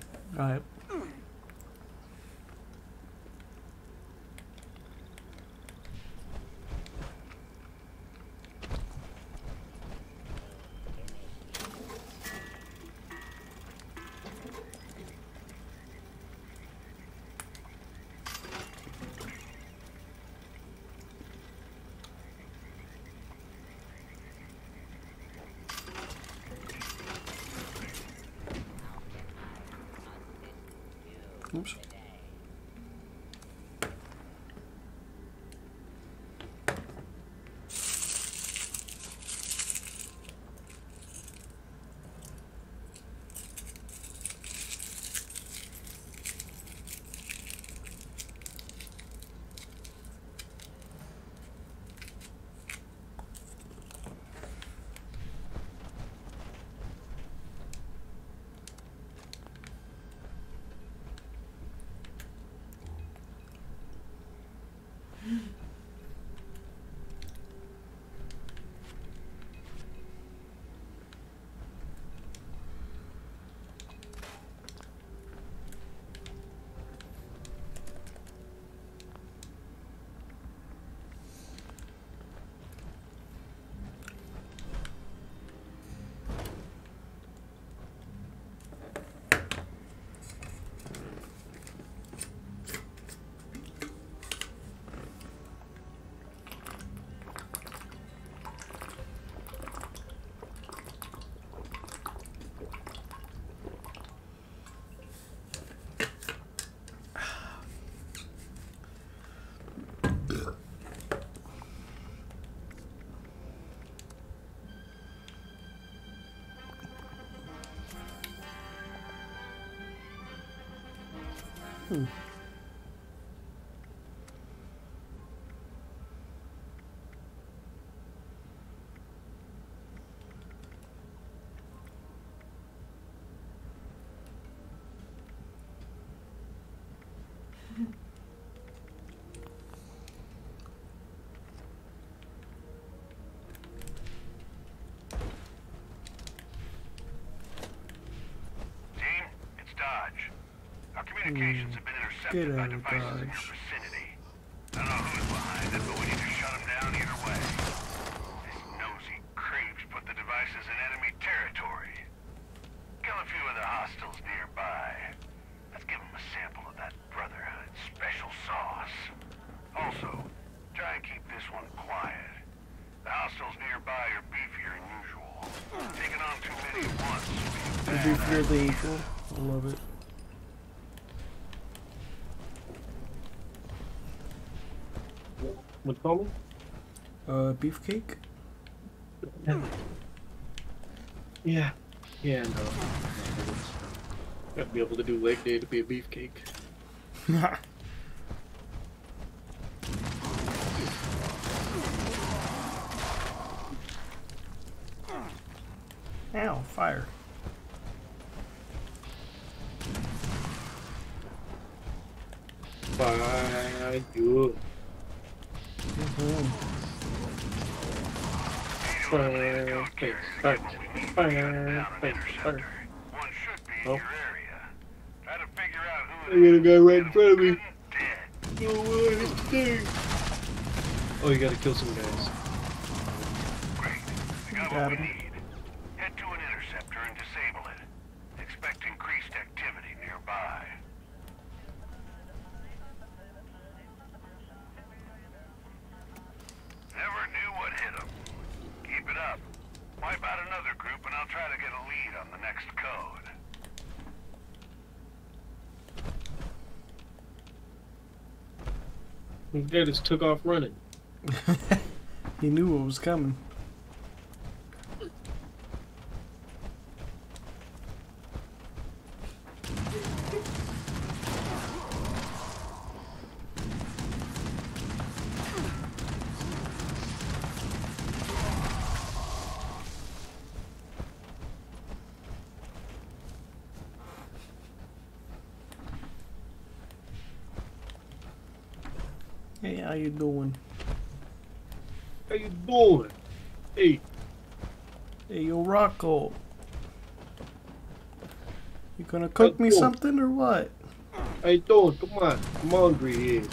Hmm. Team, it's Dodge. Our communications have been Get intercepted by out of devices in your Dodge. vicinity. I don't know who's behind it, but we need to shut them down either way. These nosy creeps put the devices in enemy territory. Kill a few of the hostiles nearby. Let's give them a sample of that Brotherhood special sauce. Also, try and keep this one quiet. The hostiles nearby are beefier than usual. Taking on too many at once would be It'd be bad. fairly equal. I love it. What you call me? Uh, beefcake? Yeah. Yeah, no. Gotta be able to do leg day to be a beefcake. fire, fire, fire, fire, fire. One should be in Oh. your area. Try to figure out who I got a guy right in front of me. No way. Oh, you gotta kill some guys. Great. We got, Got what we him. need. Head to an interceptor and disable it. Expect increased activity nearby. Never knew what hit them. Keep it up. Wipe out another group and I'll try to get a lead on the next code. This just took off running. he knew what was coming. Cook me something or what? you doing? Come on, I'm hungry here.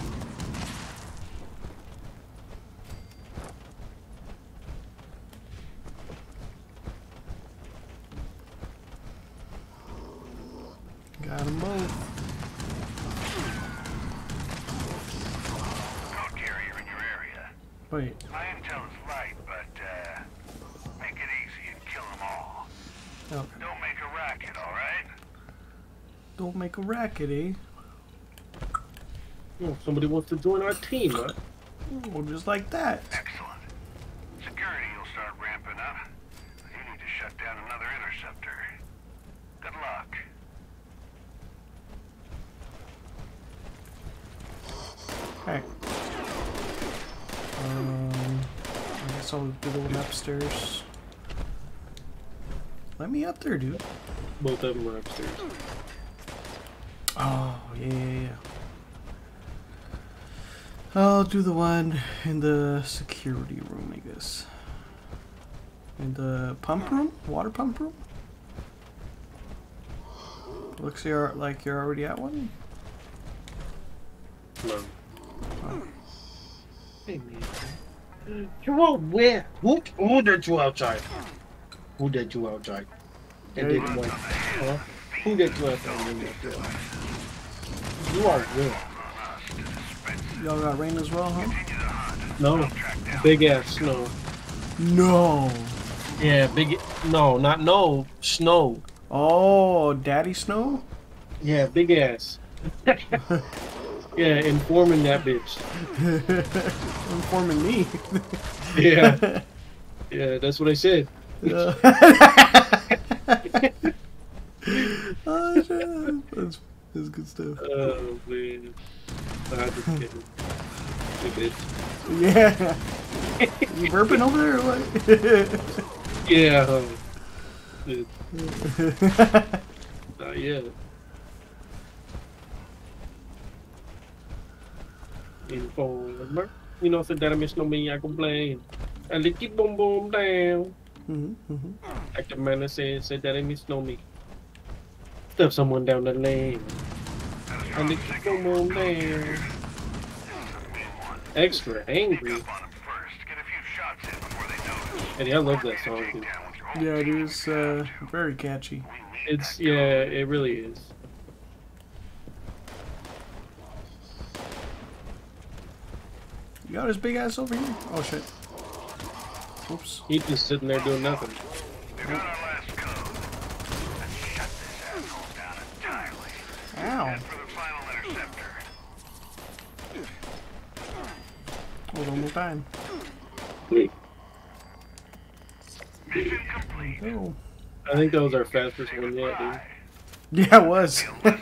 Got 'em both. Code carrier in your area. Wait, My intel is light, but uh, make it easy and kill them all. okay. Don't make a racket, alright? Don't make a eh? Oh, somebody wants to join our team, huh? Well, just like that. Excellent. Security will start ramping up. You need to shut down another interceptor. Good luck. Alright. Um, I guess I'll do the one upstairs. Let me up there, dude. Both of them are upstairs. Oh, yeah, yeah, yeah. I'll do the one in the security room, I guess. In the pump room? Water pump room? Looks you're, like you're already at one? No. Oh. Hey, man. Uh, you out where? Who, who did you outside? Who did you outside? And did what? Huh? Who did you outside? You are where? Y'all got rain as well, huh? No. Big ass snow. No! Yeah, big. No, not no. Snow. Oh, Daddy Snow? Yeah, big ass. yeah, informing that bitch. Informing me. Yeah. Yeah, that's what I said. oh, shit. That's That's good stuff. Oh man. Nah, just kidding. Yeah. you burping over there or what? Yeah. um, not yet. Informer. You know, said that I miss no me, I complain. I lick it boom boom down. Mhm, mhm. Like the man that said, said that I miss no me. Stuff someone down the lane. I lick it boom boom down. Extra angry. Up on them first. Get a few shots in before they notice. Eddie, I love that song. Dude. Down with your Yeah, it is uh, very catchy. It's yeah, it really is. You got his big ass over here? Oh shit. Oops. He's just sitting there doing nothing. We got our last code. Let's shut this asshole down entirely. Ow. Head for the final interceptor. Hold on, more time. Mission complete. Oh. I think that was our fastest one yet, dude. Yeah, it was. You listen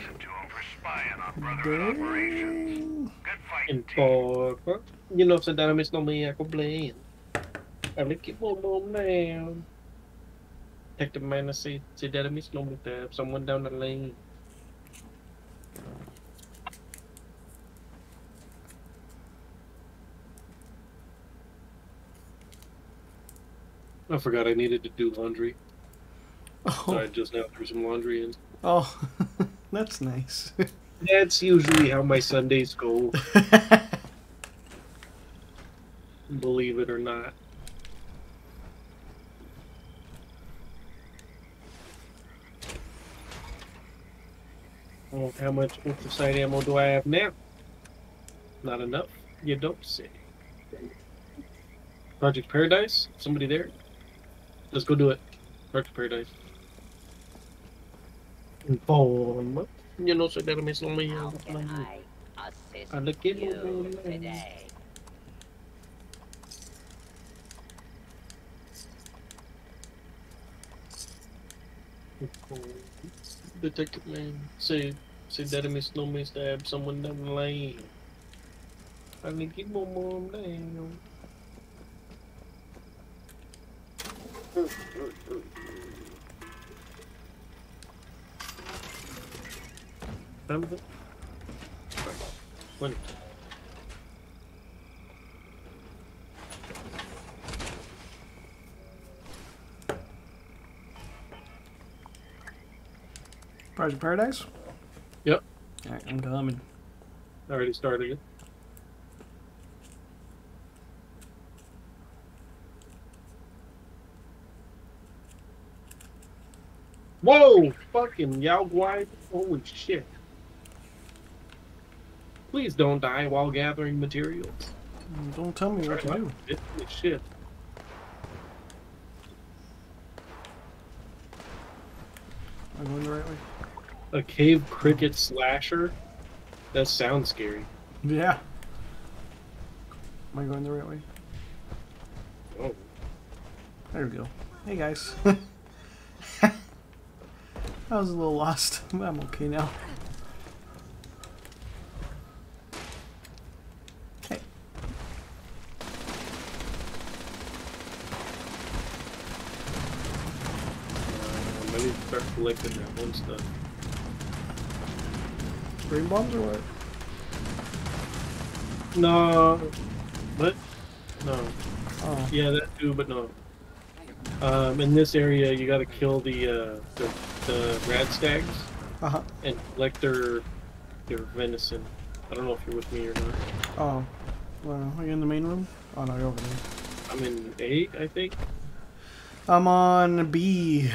for spying on Brotherhood operations. Dang. Good fight, In team. for you know, said that I miss no me, I complain. I lick it boom boom down. Take the man to say, say that I miss no me, stab someone down the lane. I forgot I needed to do laundry. So I Oh, just now threw some laundry in. oh. that's nice. That's usually how my Sundays go, believe it or not. Oh, how much infrared ammo do I have now? Not enough. You don't say. Project Paradise? Somebody there? Let's go do it. Project Paradise. Inform. You know, so that'll miss on me. How can I assist I look at you you. today? Detective man, say, say that I miss no me stab someone down the lane. I need to keep my mom down. Remember? When? Project Paradise? Yep. Alright, I'm coming. Already started it. Whoa! Fucking Yao Guai. Holy shit. Please don't die while gathering materials. Don't tell me what to do. Holy shit. Am I going the right way? A cave cricket slasher? That sounds scary. Yeah. Am I going the right way? Oh. There we go. Hey guys. I was a little lost. But I'm okay now. Hey. Um, I start collecting that one stuff. Brain bombs or what? No. What? No. Oh. Yeah, that too, but no. Um, in this area, you gotta kill the, uh, the, the rad stags Uh huh. and collect their, their venison. I don't know if you're with me or not. Oh. Well, are you in the main room? Oh no, you're over there. I'm in A, I think. I'm on B.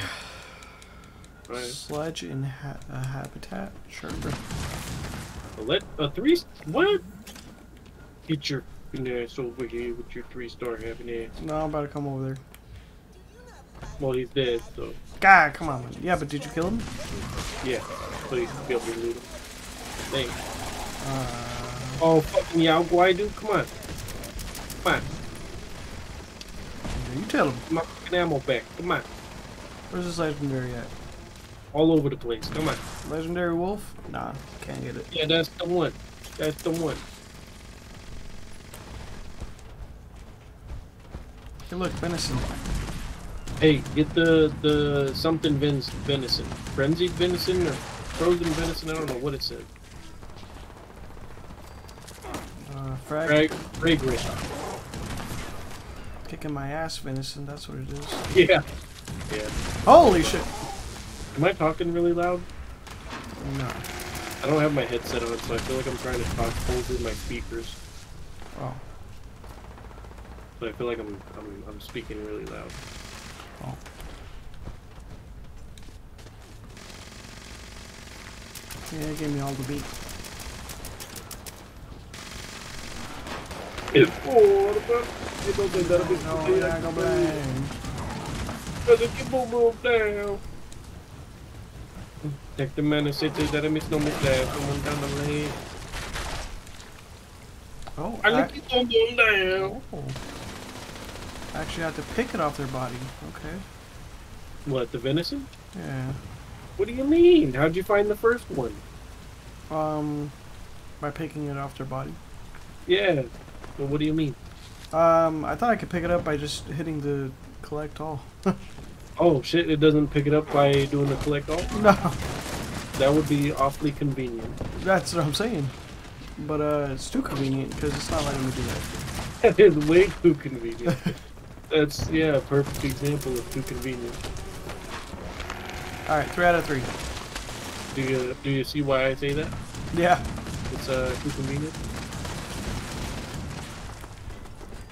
Right. Sledge in ha- uh, habitat. Sure. let a three. What? Get your ass over here with your three star happiness. No, I'm about to come over there. Well, he's dead, so God, come on. Man. Yeah, but did you kill him? yeah. So you can be able to loot him. Thanks. Uh, Oh, fucking Yao Guai, dude. Come on. Come on. you tell him. Get my fucking ammo back. Come on. Where's this legendary at? all over the place. Come on. Legendary wolf? Nah, can't get it. Yeah, that's the one. That's the one. Hey, look, venison. Hey, get the the something ven- venison, frenzied venison or frozen venison. I don't know what it said. Uh, frag. Frag, fragrant. Kicking my ass venison, that's what it is. Yeah. Yeah. Holy shit! Am I talking really loud? No. I don't have my headset on, so I feel like I'm trying to talk through my speakers. Oh. So I feel like I'm I'm, I'm speaking really loud. Oh. Yeah, give me all the beat. It's four, you don't think that'll be No, yeah, go bang. Brother, keep on down. Take the man and say that I miss no miss that. Someone down the lane. Oh, I I, look it on going down. oh. I actually have to pick it off their body. Okay. What, the venison? Yeah. What do you mean? How'd you find the first one? Um, by picking it off their body. Yeah. Well, what do you mean? Um, I thought I could pick it up by just hitting the collect all. Oh shit, it doesn't pick it up by doing the collect all? no, That would be awfully convenient. that's what I'm saying. But uh, it's too convenient because it's not letting me do that. That is way too convenient. That's, yeah, a perfect example of too convenient. All right, three out of three. Do you, do you see why I say that? Yeah. It's uh, too convenient?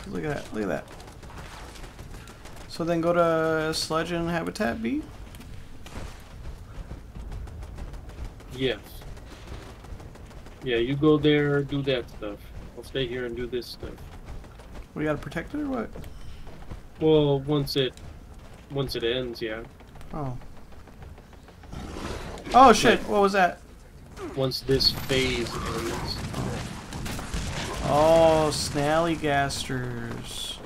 Look at that. Look at that. So then go to Sludge and Habitat B. Yes. Yeah, you go there, do that stuff. I'll stay here and do this stuff. We gotta protect it or what? Well, once it, once it ends, yeah. Oh. Oh shit! What was that? Once this phase ends. Oh, Snallygasters.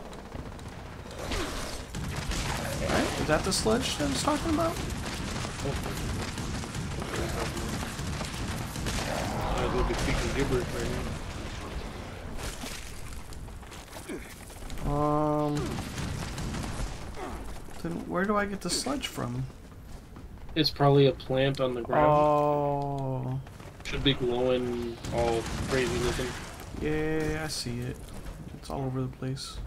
Right? Is that the sludge that I was talking about? As well be speaking gibberish right now. Um. Then where do I get the sludge from? It's probably a plant on the ground. Oh. Should be glowing all crazy looking. Yeah, I see it. It's all over the place.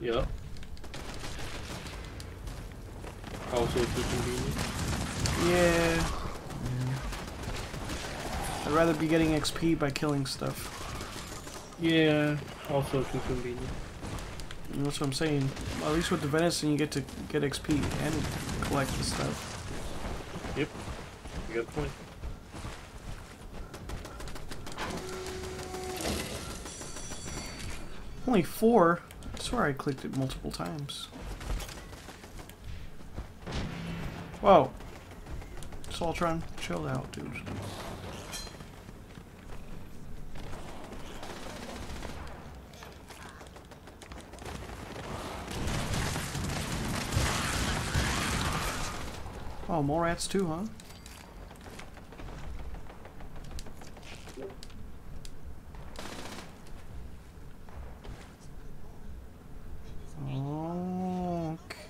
Yep. Also too convenient. Yeah. yeah. I'd rather be getting XP by killing stuff. Yeah, also too convenient. You know what I'm saying? At least with the venison, you get to get XP and collect the stuff. Yep. You got a point. Only four? I swear I clicked it multiple times. Whoa. Soltron, chill out, dude. Oh, more rats too, huh?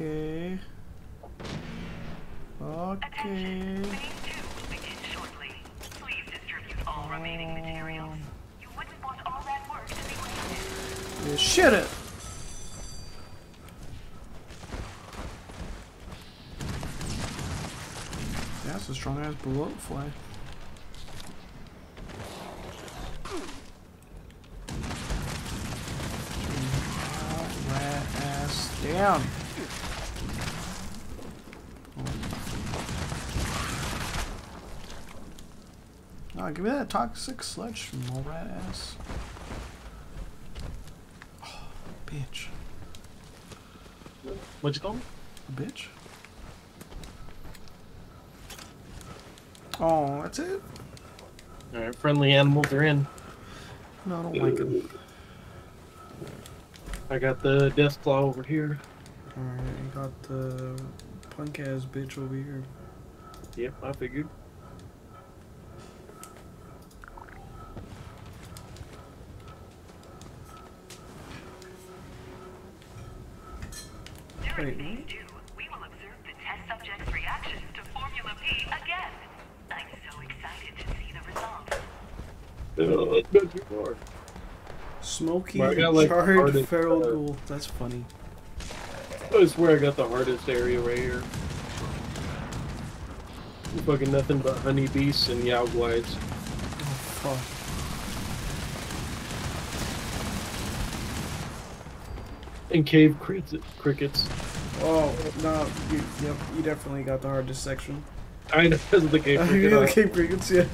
Okay. Okay. Yeah, shit it! That's a strong fly. Ass down. Oh, give me that toxic sludge from old rat ass. Oh, bitch. What'd you call me? A Bitch. Oh, that's it? Alright, friendly animals are in. No, I don't like him. I got the death claw over here. Alright, you got the punk ass bitch over here. Yep, I figured. Wait, We will observe the test subject's reactions to Formula P again. I'm so excited to see the results. Uh, that's not too far. Smoky Well, I got, like, charred feral uh, ghoul. That's funny. I swear I got the hardest area right here. Fucking nothing but honeybees and yowglides. Oh, fuck. And cave crickets. crickets. Oh no, you, yep, you definitely got the hardest section. I know because of the cave you cricket. got uh, the cave crickets, yeah.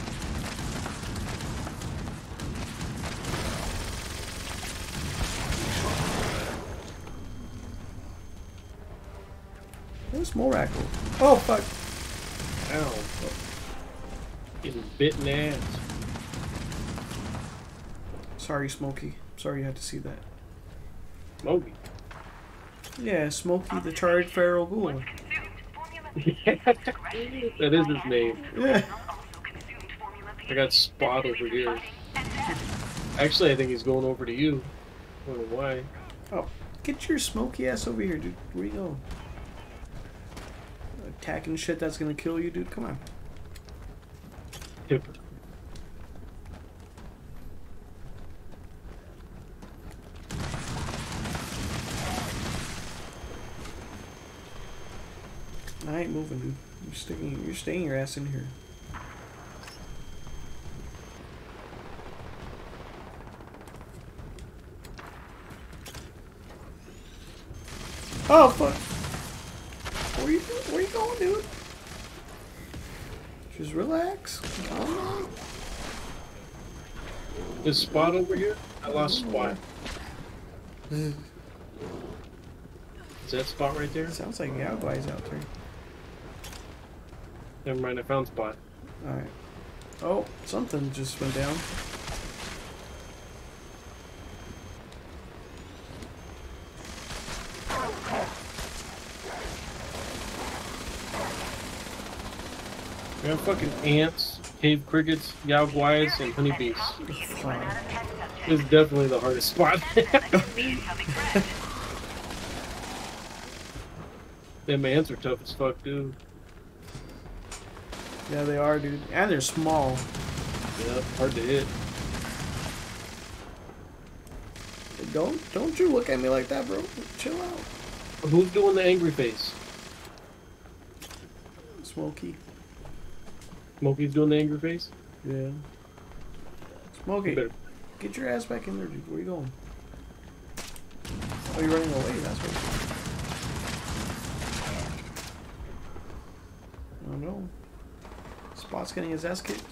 Where's Oh fuck! Ow. Getting bitten ass. Sorry, Smokey. Sorry you had to see that. Smokey. Yeah, Smokey the charred feral ghoul. Consumed Formula P. that is his name. Yeah. Also consumed Formula P. I got Spot over here. Fighting and death. Actually, I think he's going over to you. I don't know why. Oh, get your smoky ass over here, dude. Where you going? Attacking shit that's gonna kill you, dude. Come on. Hypocrite. I ain't moving, dude. You're sticking. You're staying your ass in here. Oh fuck! Dude? Just relax. Calm down. Is Spot over here? I lost Spot. Is that Spot right there? Sounds like Yao Guai's out there. Never mind, I found Spot. Alright. Oh, something just went down. We have fucking ants, cave crickets, yowglides, and honeybees. This is definitely the hardest spot. Them ants are tough as fuck, dude. Yeah, they are, dude. And they're small. Yeah, hard to hit. Don't don't you look at me like that, bro. Chill out. Who's doing the angry face? Smokey. Smokey's doing the angry face? Yeah. You Smokey, better- get your ass back in there, dude. Where you going? Oh, you're running away. That's what. Oh no. Spot's getting his ass kicked.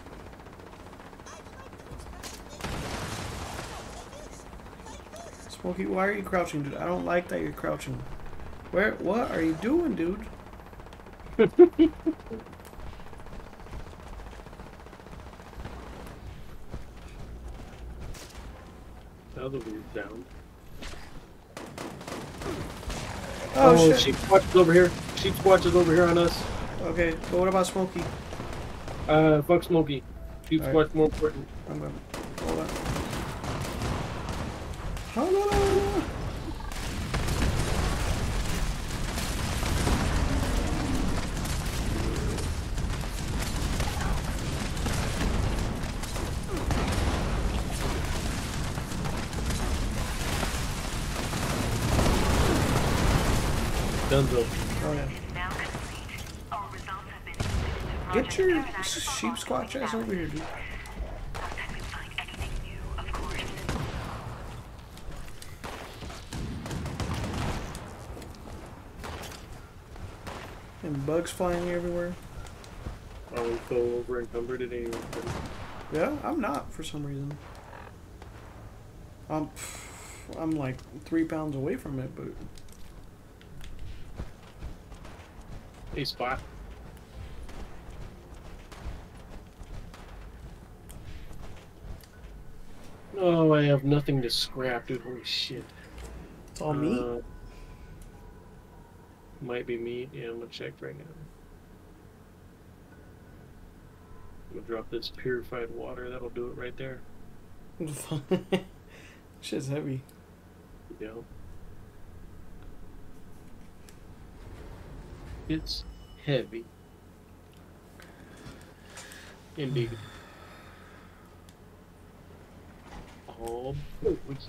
Smokey, why are you crouching, dude? I don't like that you're crouching. Where? What are you doing, dude? That was a weird sound. Oh, shit. Sheepsquatch is over here. Sheepsquatch is over here on us. Okay, but what about Smokey? Uh, fuck Smokey. Sheep Alright. Squatch more important. I'm gonna Sheepsquatch ass over here, dude. Unless we find anything new, of course. And bugs flying everywhere. Are we so over encumbered at any Yeah, I'm not for some reason. I'm, I'm like three pounds away from it, but Hey, Spot. No, I have nothing to scrap, dude. Holy shit. it's all meat. Uh, might be meat. Yeah, I'm gonna check right now. I'm gonna drop this purified water. That'll do it right there. Shit's heavy. Know. It's heavy. Indeed. Oh, boys.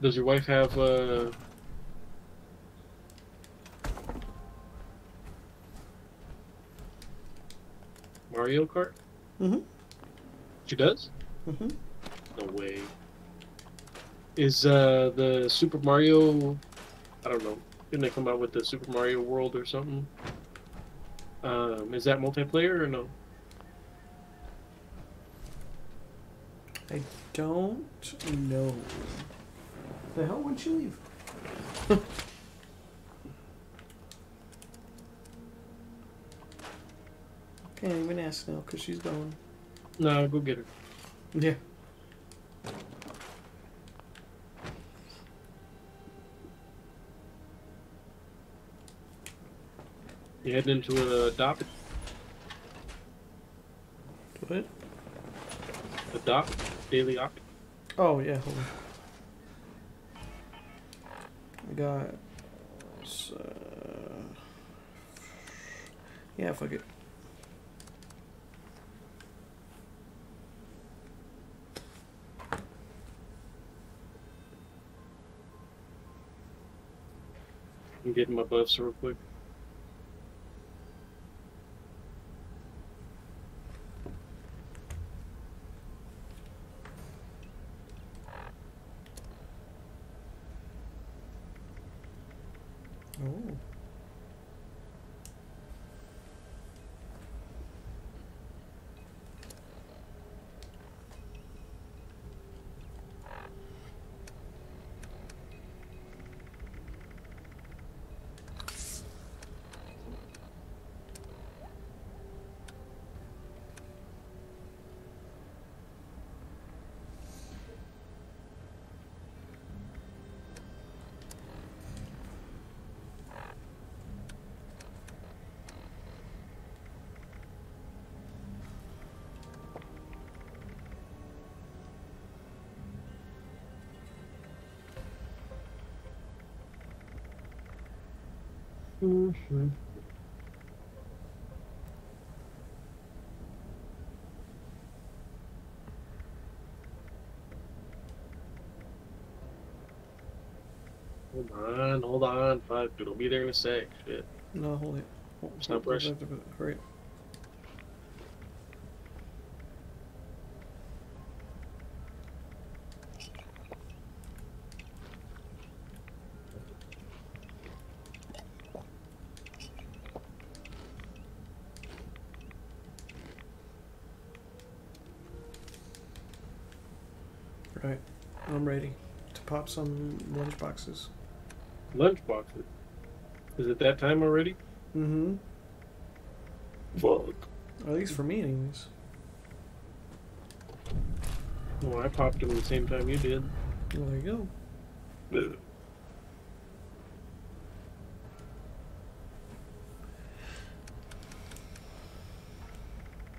Does your wife have uh Mario Kart? Mhm. She does? Mm-hmm. No way. Is uh the Super Mario I don't know. Didn't they come out with the Super Mario World or something? Um, is that multiplayer or no? I don't know. The hell would she leave? Can't even ask now because she's gone. No, go get her. Yeah. You heading into a dock? What? A dock? Daily dock? Oh yeah, hold on. I got. Uh, yeah, fuck it. I'm getting my buffs real quick. Mm-hmm. Hold on, hold on, fuck, dude, I'll be there in a sec. Shit. No, hold it. Hold- Stop hold- rushing. hold- hold- Hurry. up. Right. I'm ready to pop some lunch boxes. Lunch boxes. Is it that time already? Mm-hmm. Fuck. At least for me, anyways. Well, I popped them the same time you did. Well, there you go.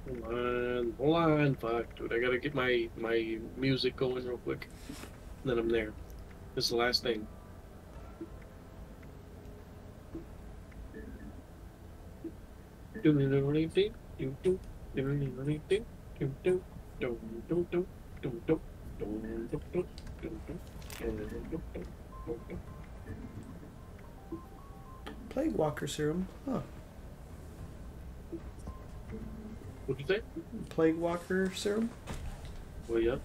Hold on, hold on, fuck, dude. I gotta get my my music going real quick. Then I'm there. This is the last thing. Plague Walker serum. Huh. What'd you say? Plague Walker serum? Well, yeah.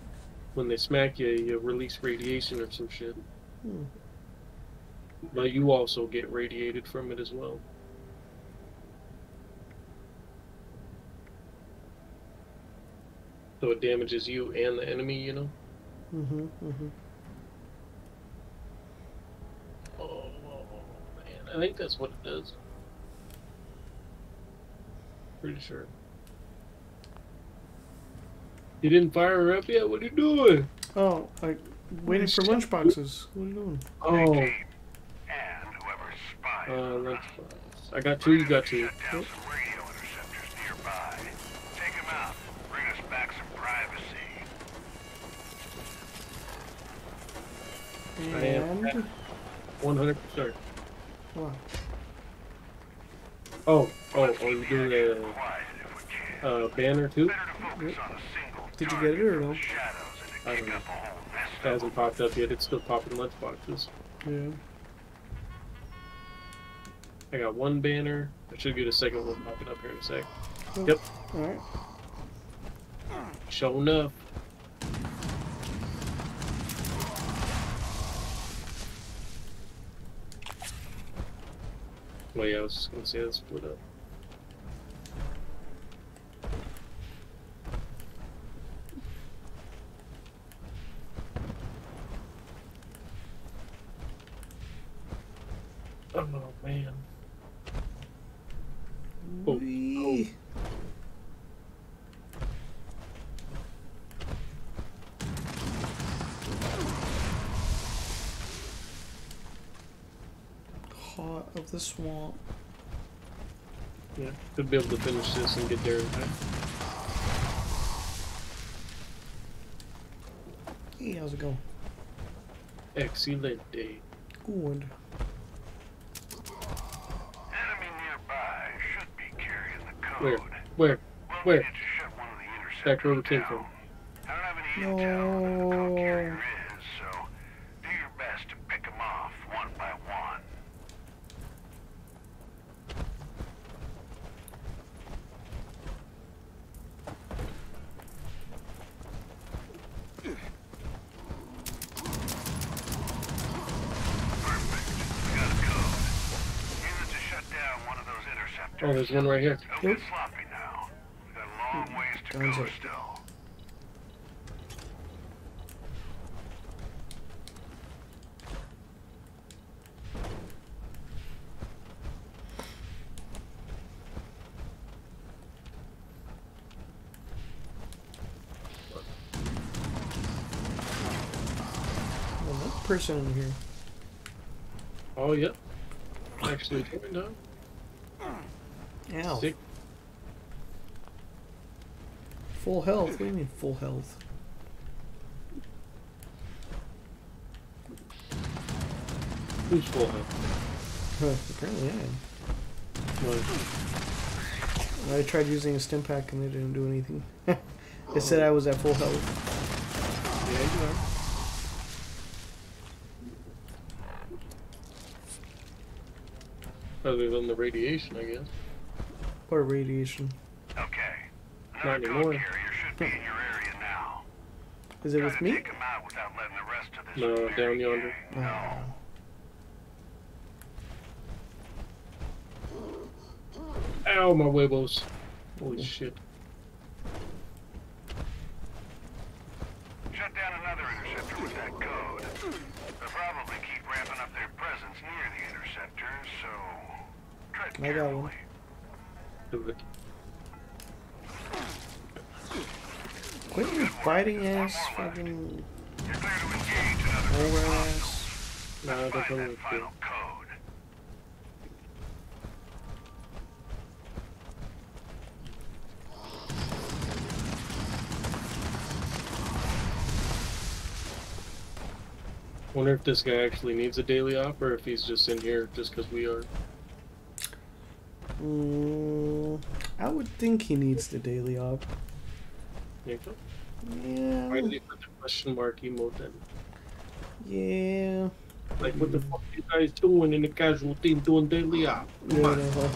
When they smack you, you release radiation or some shit. Hmm. But you also get radiated from it as well. So it damages you and the enemy, you know? Mm-hmm. Mm-hmm. Oh, man. I think that's what it does. Pretty sure. You didn't fire her up yet? What are you doing? Oh, like waiting for lunch boxes. What are you doing? Oh, And whoever's spying. Uh, let's. I got two. You got two. Shut down interceptors nearby. Take them out. Bring us back some privacy. I am- And One hundred percent. what? Oh, oh, oh, you doing a Quiet if we can. uh, banner too? Better to focus on a single Did you get it or no? I don't know. up a whole mess It hasn't popped up yet. It's still popping lunch boxes. Yeah. I got one banner. I should get a second one popping up here in a sec. Cool. Yep. All right. Show enough. Well, yeah, I was just gonna say let's split up. Oh man. Oh, Wee. Heart of the swamp. Yeah, could be able to finish this and get there in. Hey, how's it going? Excellent day. Good. Enemy nearby should be carrying the code. Where? Where? We'll Where? need to shut one of the interceptors Back where we came down. from. I Oh, there's one right here. Don't get sloppy now. We got a long hmm. ways to Guns go up. still. Person in here. Oh, yep. Actually, out. Ow. Sick. Full health? What do you mean full health? Who's full health? Huh, apparently I am. Well, I tried using a stim pack and they didn't do anything. it said uh-huh. I was at full health. yeah, you are. Other than the radiation, I guess. Or radiation. Okay. Not anymore. code carrier should be in your area. Is it with to me? take 'em out without letting the rest of this No, down yonder. gang know. Ow, my huevos. Holy shit. Shut down another interceptor with that code. They'll probably keep ramping up their presence near the interceptors, so tread I got one. It. Quit your fighting ass fucking You're clear to engage another over ass. hostiles. Nah, Let's that's find all that it's final code. Wonder if this guy actually needs a daily op or if he's just in here just because we are. Mm, I would think he needs the daily op. Think so? Why Yeah. the question mark emote then? Yeah. Like, what the fuck you guys doing in the casual team doing daily op? Come Yeah, on. no.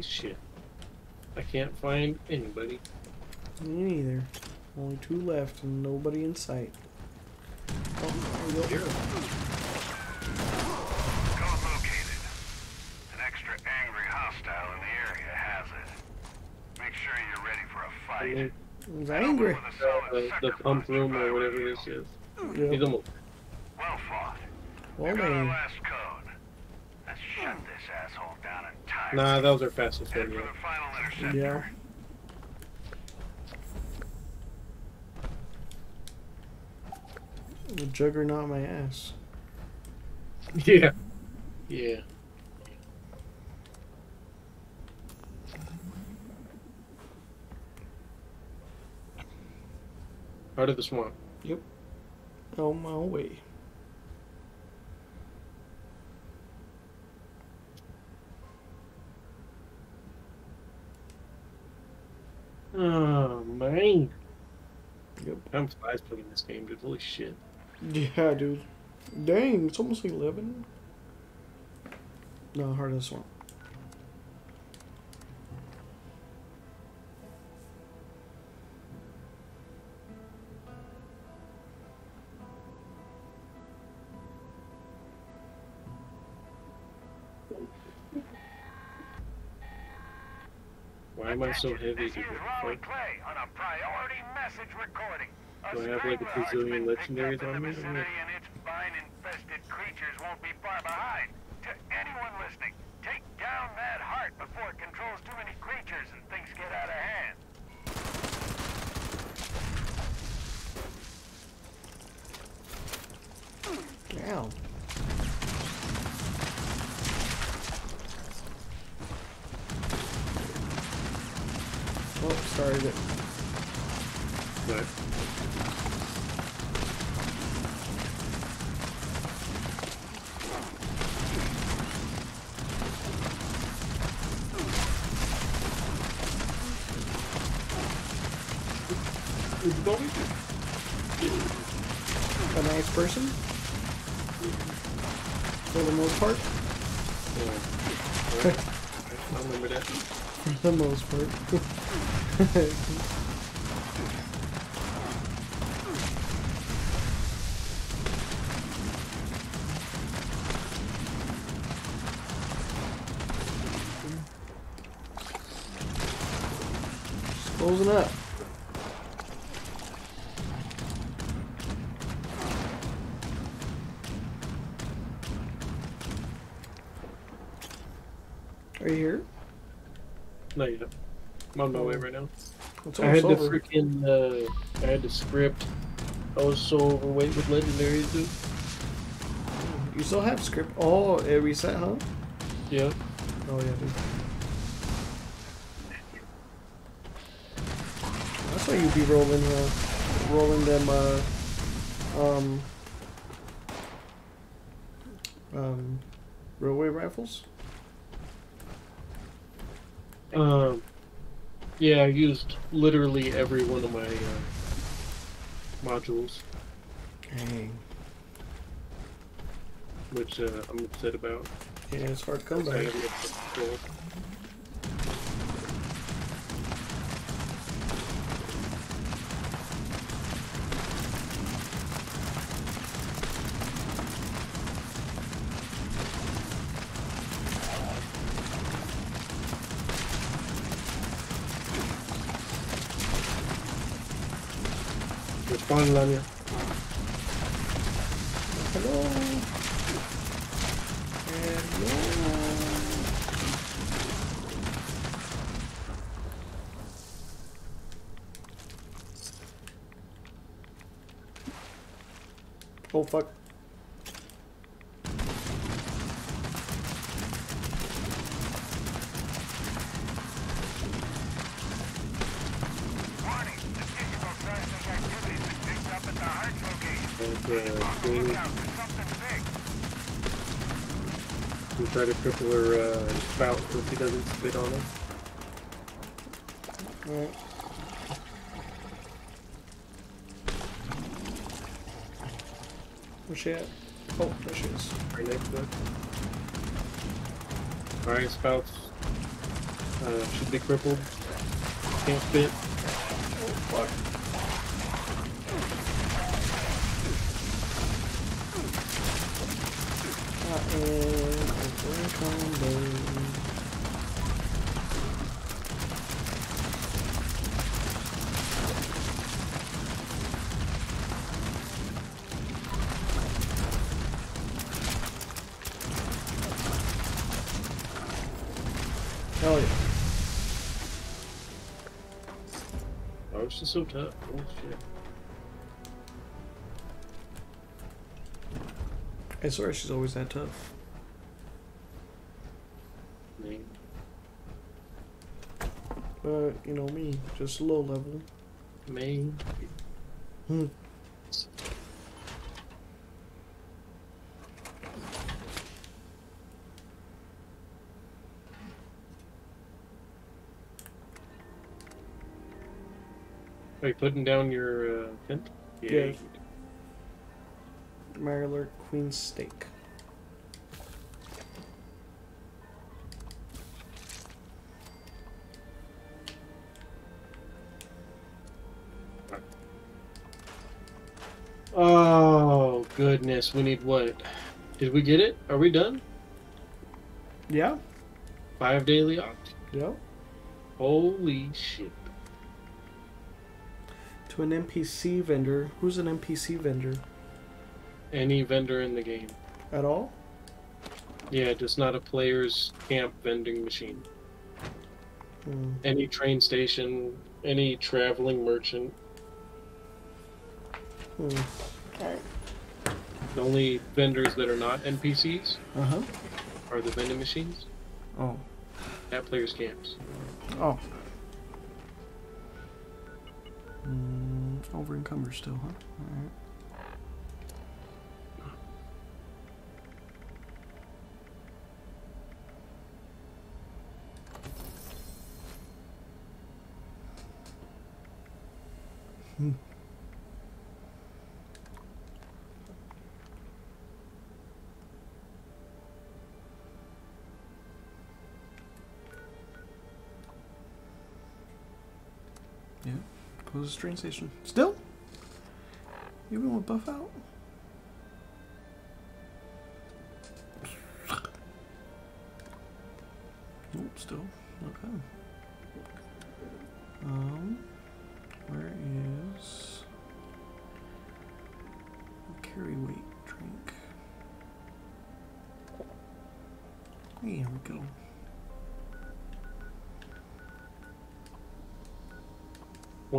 Holy shit. I can't find anybody. Me neither. Only two left and nobody in sight. Oh, there we go. Code located. An extra angry hostile in the area has it. Make sure you're ready for a I fight. He's angry. with a solid uh, the, the pump room or whatever this is. Yeah. He's almost. Well fought. Well, Got man. last code. Let's shut this asshole down entirely. Nah, that was our fastest Head one yet. the final interceptor. Yeah. The juggernaut my ass. Yeah. Yeah. Out of the swamp. Yep. On my way. Oh man. Yep. I'm flies playing this game, dude. Holy shit. Yeah, dude. Dang, it's almost like 11. No, Heart of the am I so heavy, This is What Rowan the fuck? Clay on a priority message recording. A Do I have, like, a strangler has bazillion legendaries on me? and its vine-infested creatures won't be far behind. To anyone listening, take down that heart before it controls too many creatures and things get out of hand. Down. Oh, sorry. That, What? a nice person. For the most part. Yeah. I remember that. For the most part. Closing up. Are you here? No, you don't. I'm on my way right now. I had almost the freaking, uh, I had the script. I was so overweight with legendaries, dude. You still have script. Oh, it reset, huh? Yeah. Oh yeah, dude. That's why you be rolling, uh, rolling them, uh, um, um, railway rifles. Um, yeah, I used literally every one of my uh, modules, Dang. which uh, I'm upset about. Yeah, it's hard to come by. Have no control. Respond, Lamia. Hello. Hello. Oh fuck. Try to cripple her uh, spout so she doesn't spit on us. Alright. Where's she at? Oh, there she is. Right next to us. Alright, spouts. Uh, should be crippled. Can't spit. Oh fuck. I am a combo. Hell yeah. Oh, it's so tough. Oh shit. I swear she's always that tough. But, you know me, just low level. Man. Hmm. Are you putting down your uh, tent? Yeah. Mirelurk Queen Steak. Oh goodness, we need what? Did we get it? Are we done? Yeah? Five daily opt. Yeah. Holy shit. To an NPC vendor. Who's an NPC vendor? Any vendor in the game. At all? Yeah, just not a player's camp vending machine. Hmm. Any train station, any traveling merchant. Hmm. The only vendors that are not NPCs Uh huh. are the vending machines Oh. at players' camps. Oh. Mm, over encumbered still, huh? Alright. Hmm. Close a train station. Still? You even to buff out?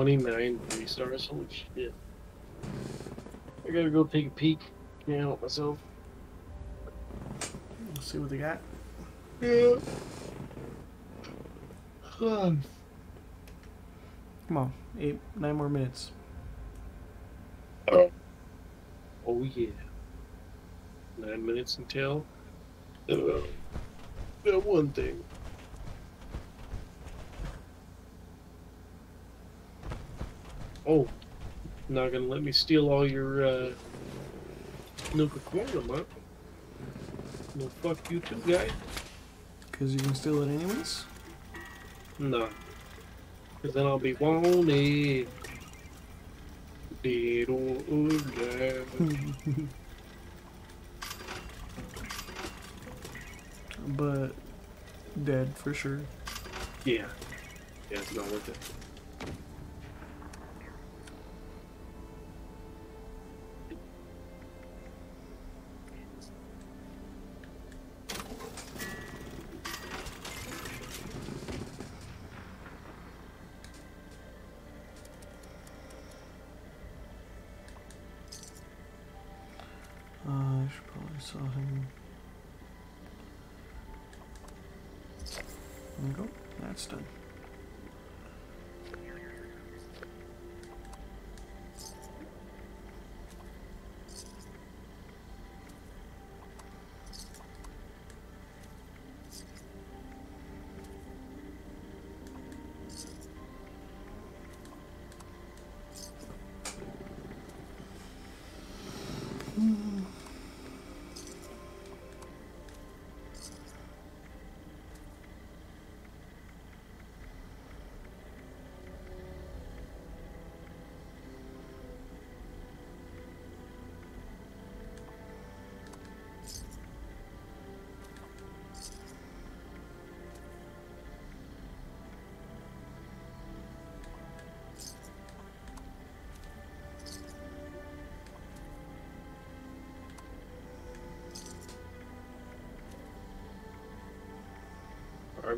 29 three stars. Holy shit. I gotta go take a peek. Can't help myself. Let's see what they got. Yeah. on Come on. Eight, nine more minutes. Oh. Oh, yeah. Nine minutes until. Uh, that one thing. Oh, not gonna let me steal all your uh, Nuka Quantum, huh? No, fuck you too, guy. Because you can steal it anyways? No. Because then I'll be wanted. Dead or alive. but dead for sure. Yeah. Yeah, it's not worth it.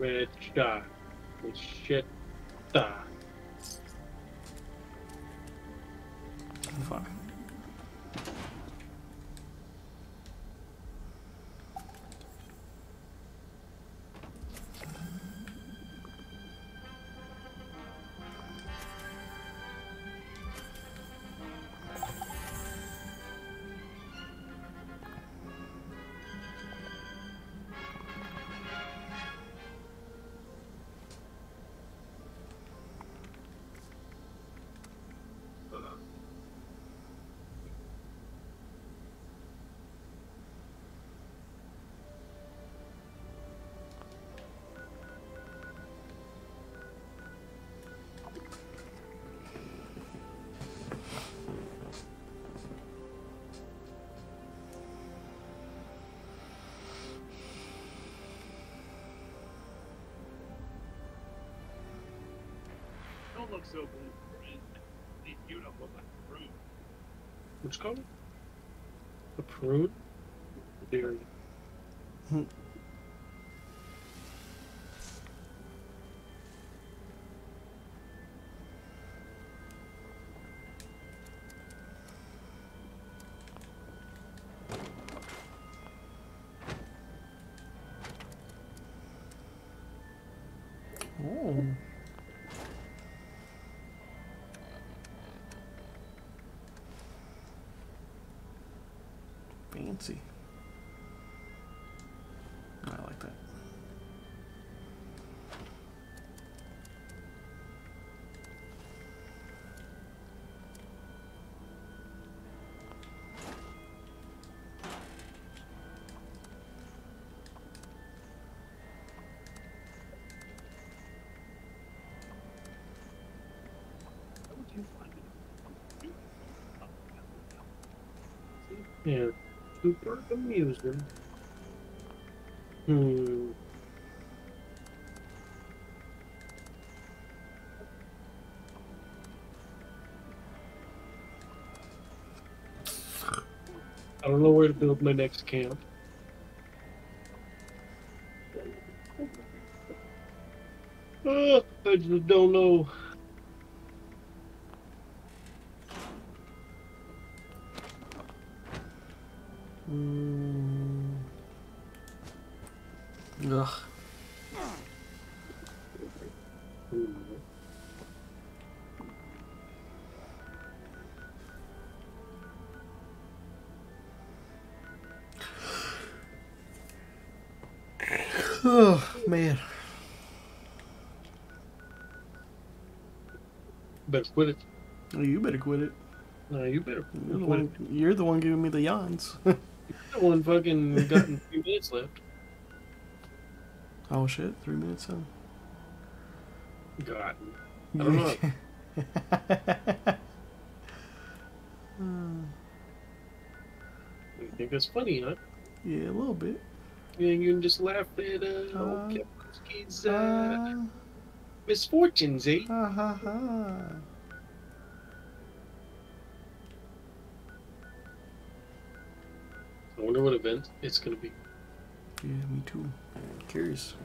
Garbage. Shit. Don't look so blue. These beautiful like fruit. What's it called? A prune? Dairy. Hmm. Fancy. I like that. Yeah. Super amusing. Hmm. I don't know where to build my next camp. Ah, I just don't know. Quit it. Well, you better quit it. No, you better You're the quit it. one, you're the one giving me the yawns. That one fucking got few minutes left. oh shit, three minutes in. God. I don't know. You think that's funny, huh? yeah, a little bit. You think you can just laugh at uh, Uh, old Kepler's uh, Uh, misfortunes, eh? ha ha ha. Event it's gonna be. Yeah, me too. Curious.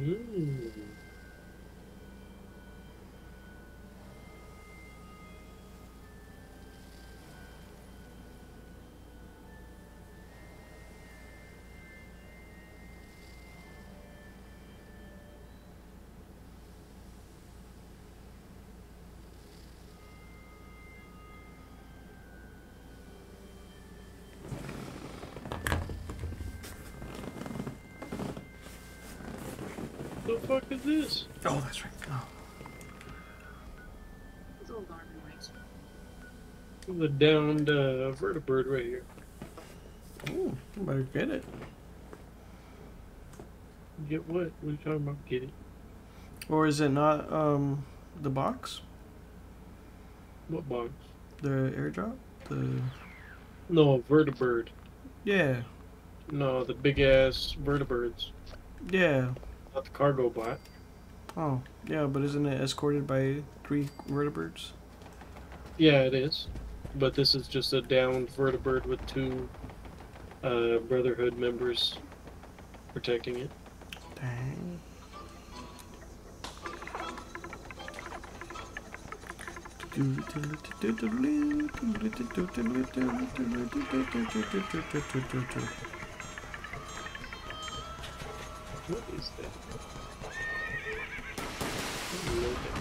Mm. The fuck is this? Oh, that's right. Oh. The downed uh, vertibird right here. Ooh, you better get it. Get what? What are you talking about? Get it? Or is it not um the box? What box? The airdrop? The No, vertibird. Yeah. No, the big ass vertibirds. Yeah. Not the cargo bot. Oh. Yeah, but isn't it escorted by three vertibirds? Yeah, it is. But this is just a downed vertibird with two uh, Brotherhood members protecting it. Dang. What is that? I don't know what that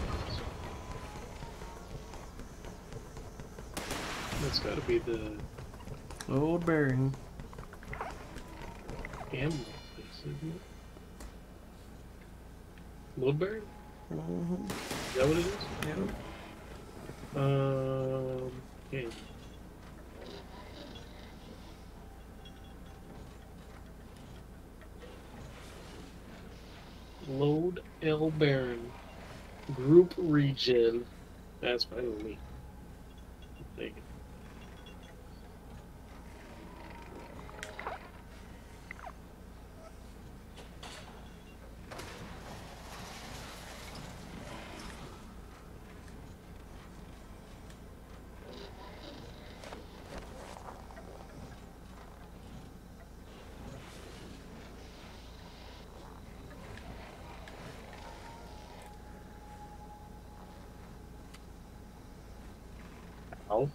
is. That's gotta be the Old bearing. ammo place, isn't it? Load bearing? Mm-hmm. Is that what it is? Yeah. Um, okay. Load L Baron. Group region. That's with me. Take it. Ow.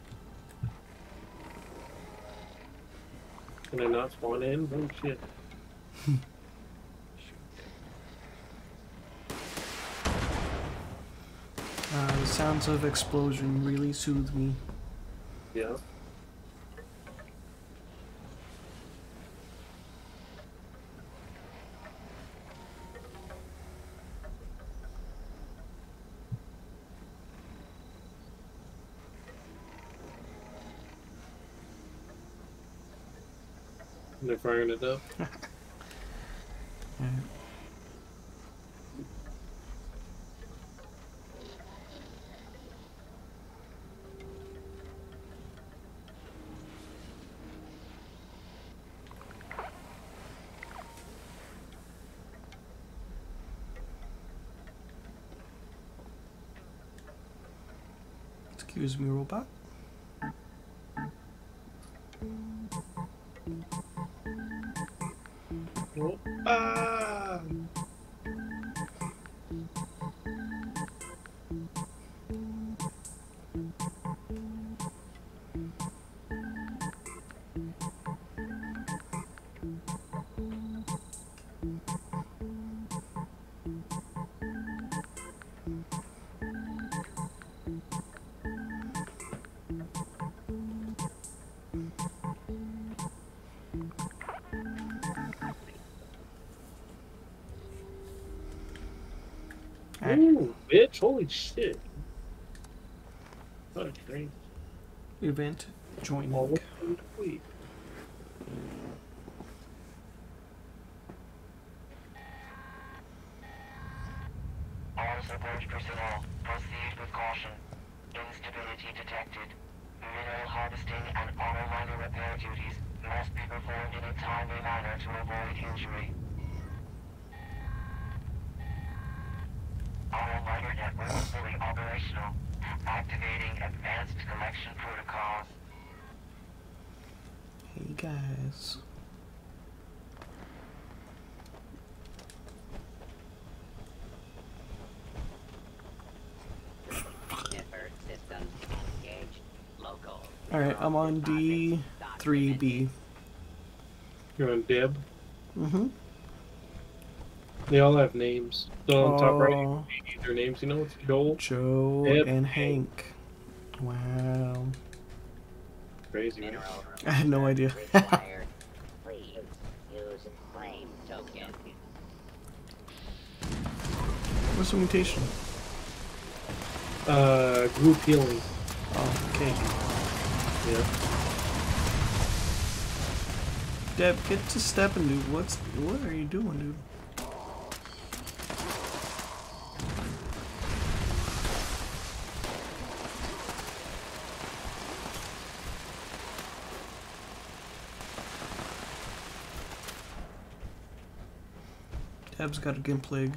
Can I not spawn in? Oh shit. Uh, the sounds of explosion really soothe me. Yeah. And it up. Excuse me, robot. Bitch! Holy shit! What a train. Event joining. All complete. All support personnel, proceed with caution. Instability detected. Mineral harvesting and auto miner repair duties must be performed in a timely manner to avoid injury. Auto miner network fully operational. Activating advanced collection protocols. Hey guys. Network systems engaged. Local. Alright, I'm on D3B. You're on Deb. Mm-hmm. They all have names. So on top right, Oh. their names. You know, it's Joel. Joe Yep. and Hank. Wow. Crazy, man. I had no idea. required. Please use claim token. What's the mutation? Uh, group healing. Oh, Deb, get to stepping, dude. What's what are you doing, dude? Deb's got a gimp plague.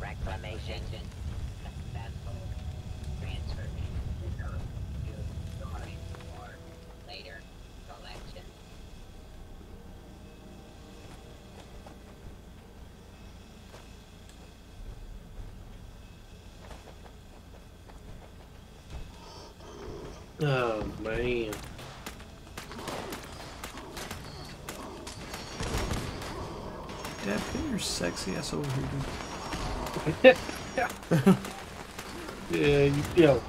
Reclamation. Successful. Transfer. Storage for later collection. Oh man. Deb, get your sexy ass over here, dude. Yeah, you, yo.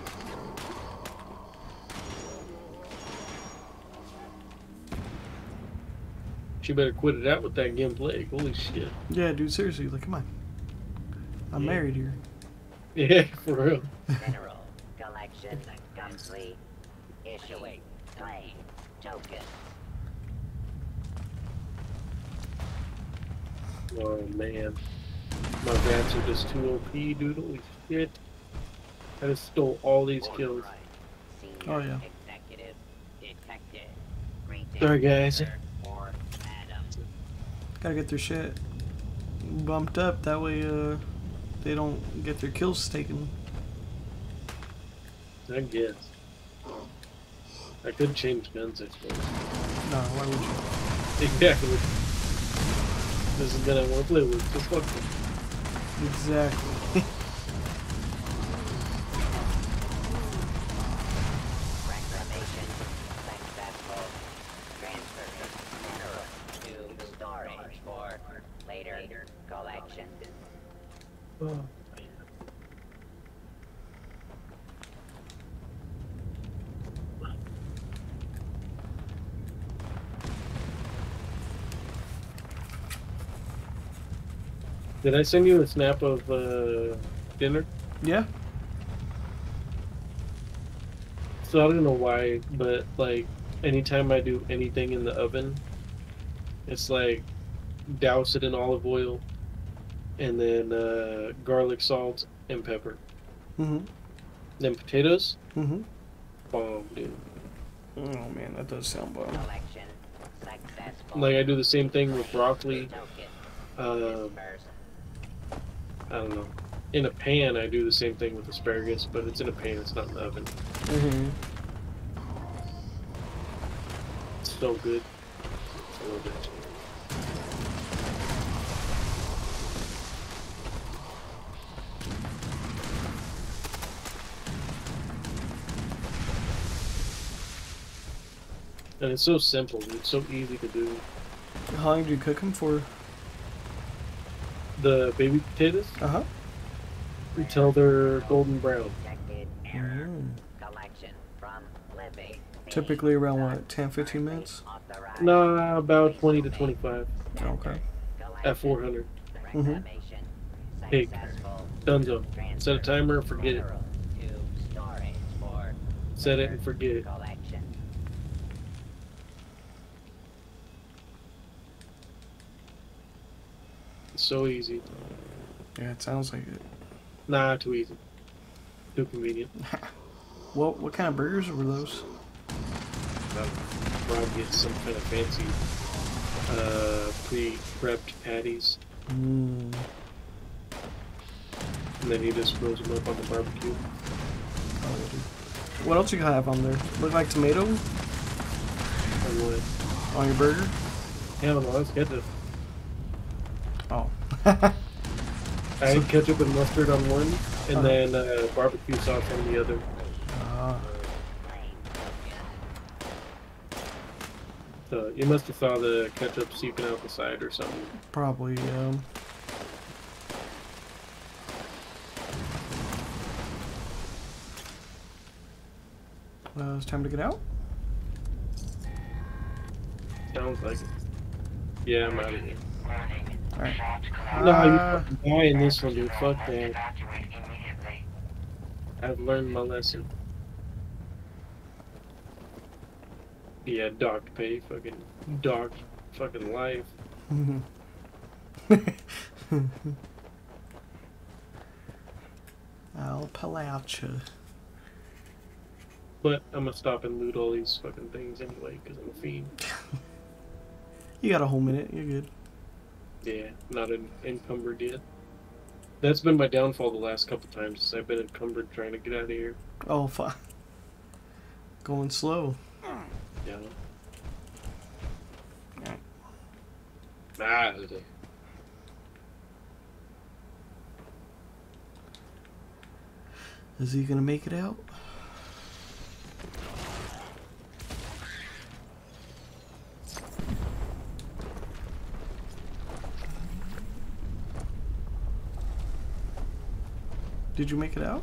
She better quit it out with that gameplay. Holy shit. Yeah, dude, seriously, like, come on. I'm Yeah. married here. Yeah, for real. Mineral collection complete. Issuing claim token. Oh man. My rats are just too OP, dude. Holy shit. I just stole all these kills. Senior Oh, yeah. Executive detective. Sorry, guys. Gotta get their shit bumped up. That way, uh, they don't get their kills taken. I guess. I could change guns, I suppose. No, why would you? Exactly. This is gonna want to play with. Just fuck it. Exactly. Reclamation successful. Transfer mineral to storage for later collection. Oh. Did I send you a snap of uh, dinner? yeah. So I don't know why, but like anytime I do anything in the oven, it's like douse it in olive oil and then uh, garlic salt and pepper. Mm-hmm. Then potatoes, Mm-hmm. bomb, dude. Oh man, that does sound bomb. Like I do the same thing with broccoli. Um, dispersed. I don't know. In a pan, I do the same thing with asparagus, but it's in a pan. It's not in the oven. Mm-hmm. It's so good. I love it. And it's so simple. It's so easy to do. How long do you cook them for? The baby potatoes Uh-huh. until they're golden brown. Mm. Collection from Libby. Typically around what, 10, 15 minutes? Authorized. Nah, about 20 to 25 Okay. at 400. Reclamation Pig. successful. Dunzo. Set a timer, forget it. Mineral to storage for Set it and forget it. collection. It's so easy. Yeah, it sounds like it. Nah, too easy. Too convenient. What what kind of burgers were those? Rob gets some kind of fancy uh, pre-prepped patties, Mm. and then he just throws them up on the barbecue. Oh. What else you have on there? Look like tomato And what? on your burger? Hell no, let's get this. Oh. I had ketchup and mustard on one, and Uh-huh. then uh, barbecue sauce on the other. ah. So you must have saw the ketchup seeping out the side or something. Probably, um. Well, it's time to get out. Sounds like it. Yeah, I'm out of here. All right. No, Uh, you fucking die in this one, dude. Fuck that. I've learned my lesson. Yeah, docked pay, fucking docked fucking life. I'll pull out you. But I'm gonna stop and loot all these fucking things anyway, because I'm a fiend. You got a whole minute. You're good. Yeah, not en- encumbered yet. That's been my downfall the last couple times. Is I've been encumbered trying to get out of here. Oh, fuck. Going slow. Yeah. Ah, Is he gonna make it out? Did you make it out?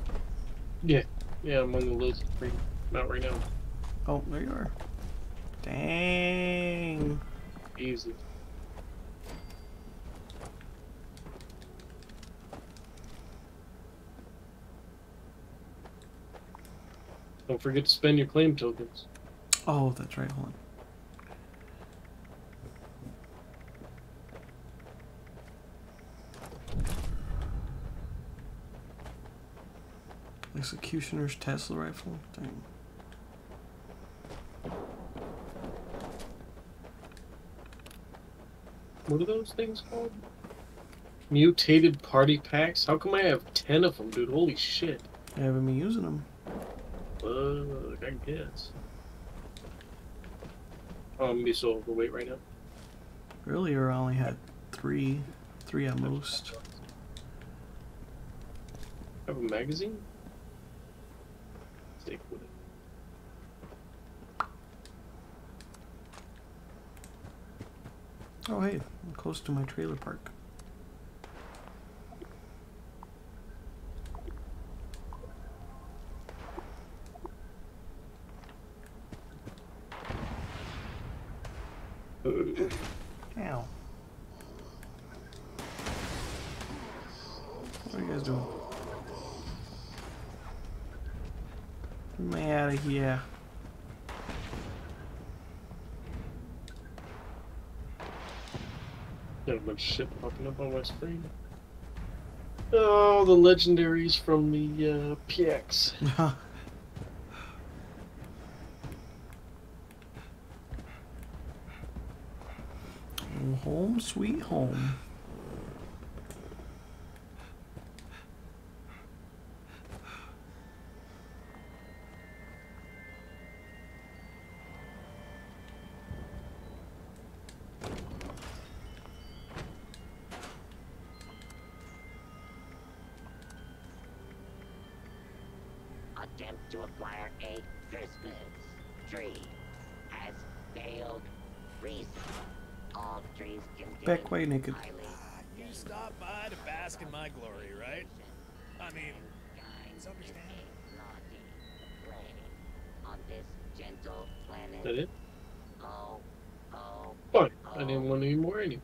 yeah, yeah, I'm on the list. Right- Not right now. Oh, there you are. Dang. Easy. Don't forget to spend your claim tokens. Oh, that's right. Hold on. Executioner's Tesla rifle. Dang. What are those things called? Mutated party packs? How come I have 10 of them, dude? Holy shit. I haven't been using them. Fuck, I guess. Oh, I'm gonna be so overweight right now. Earlier, I only had three, three at most. I Have a magazine? Stick with it. Oh, hey, I'm close to my trailer park. Ow. What are you guys doing? Get me out of here. Got a bunch of shit popping up on my screen. Oh, the legendaries from the uh, PX. home sweet home. Naked. You stopped by to bask in my glory, right? I mean, it's understandable. naughty play on this gentle planet. Is that it? Oh, oh, Fine. I didn't want any more anyway.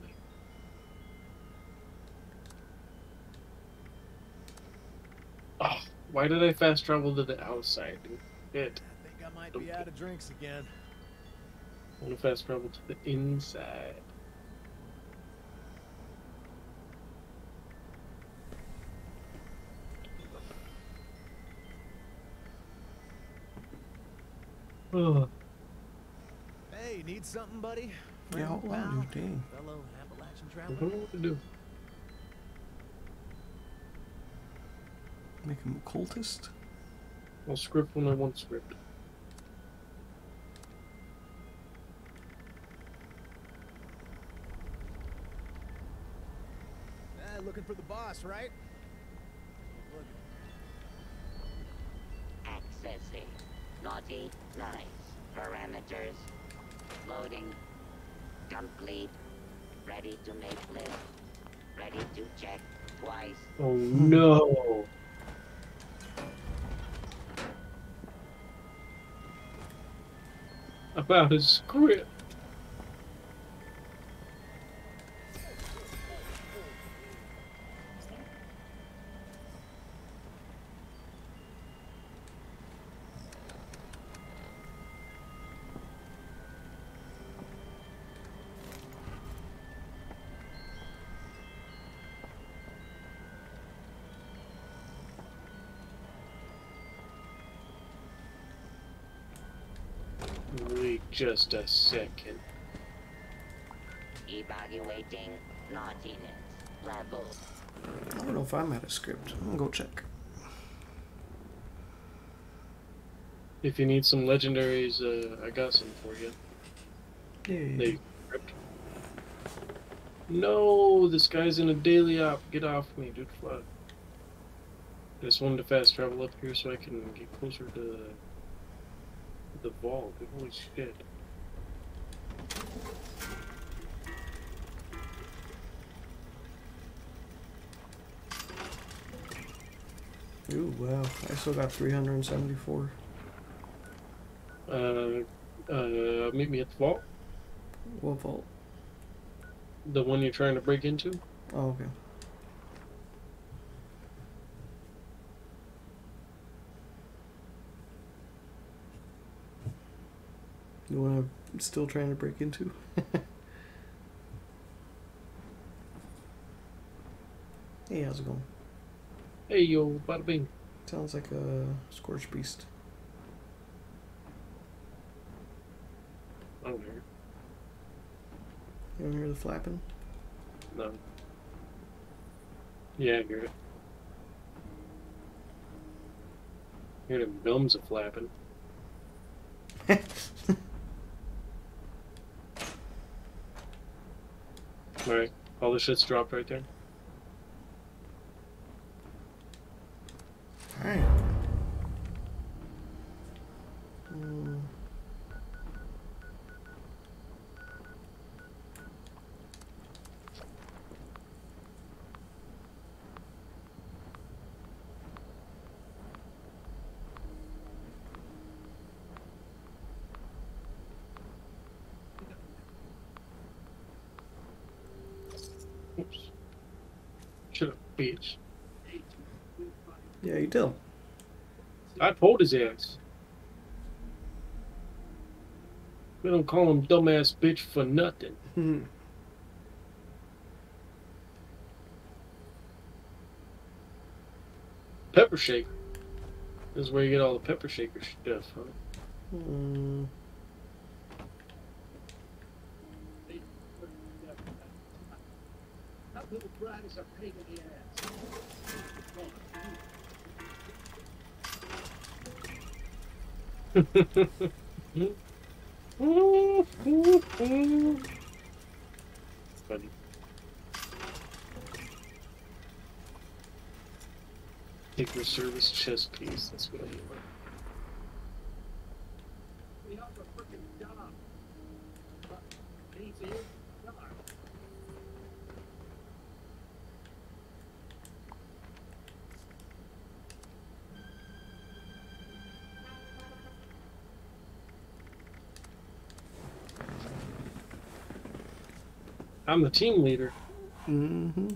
Oh, why did I fast travel to the outside? It. Shit. I think I might be out of drinks again. I want to fast travel to the inside. Hey, need something, buddy? Yeah, Friend, hold pal, on, dang. Fellow Appalachian I don't know what to do. Make him a cultist. I'll script when I want script. Eh, looking for the boss, right? Naughty, nice. Parameters. Loading. Complete. Ready to make list. Ready to check twice. Oh no! about his script. Just a second. Evaluating naughtiness level. I don't know if I'm out of script. I'm gonna go check. If you need some legendaries, uh, I got some for you. Yeah. They script. No, this guy's in a daily op. Get off me, dude. Fuck. Just wanted to fast travel up here so I can get closer to the, vault. Holy shit. Ooh, wow. I still got 374. Uh, uh, meet me at the vault. What vault? The one you're trying to break into. Oh, okay. You I'm still trying to break into? hey, how's it going? Hey, yo, bada bing. Sounds like a scorchbeast. I don't hear. You don't hear the flapping? No. Yeah, I hear it. hear them gums a flapping. Alright, all the shit's dropped right there. Alright. Mm. Oops. Shut up, bitch. Yeah, you tell. I told his ass. We don't call him dumbass bitch for nothing. him. Pepper shaker. This is where you get all the pepper shaker stuff, huh? mm. That little brat is a pain in the. Funny. Secret service chest piece. That's what I want. We have I'm the team leader. Mm-hmm.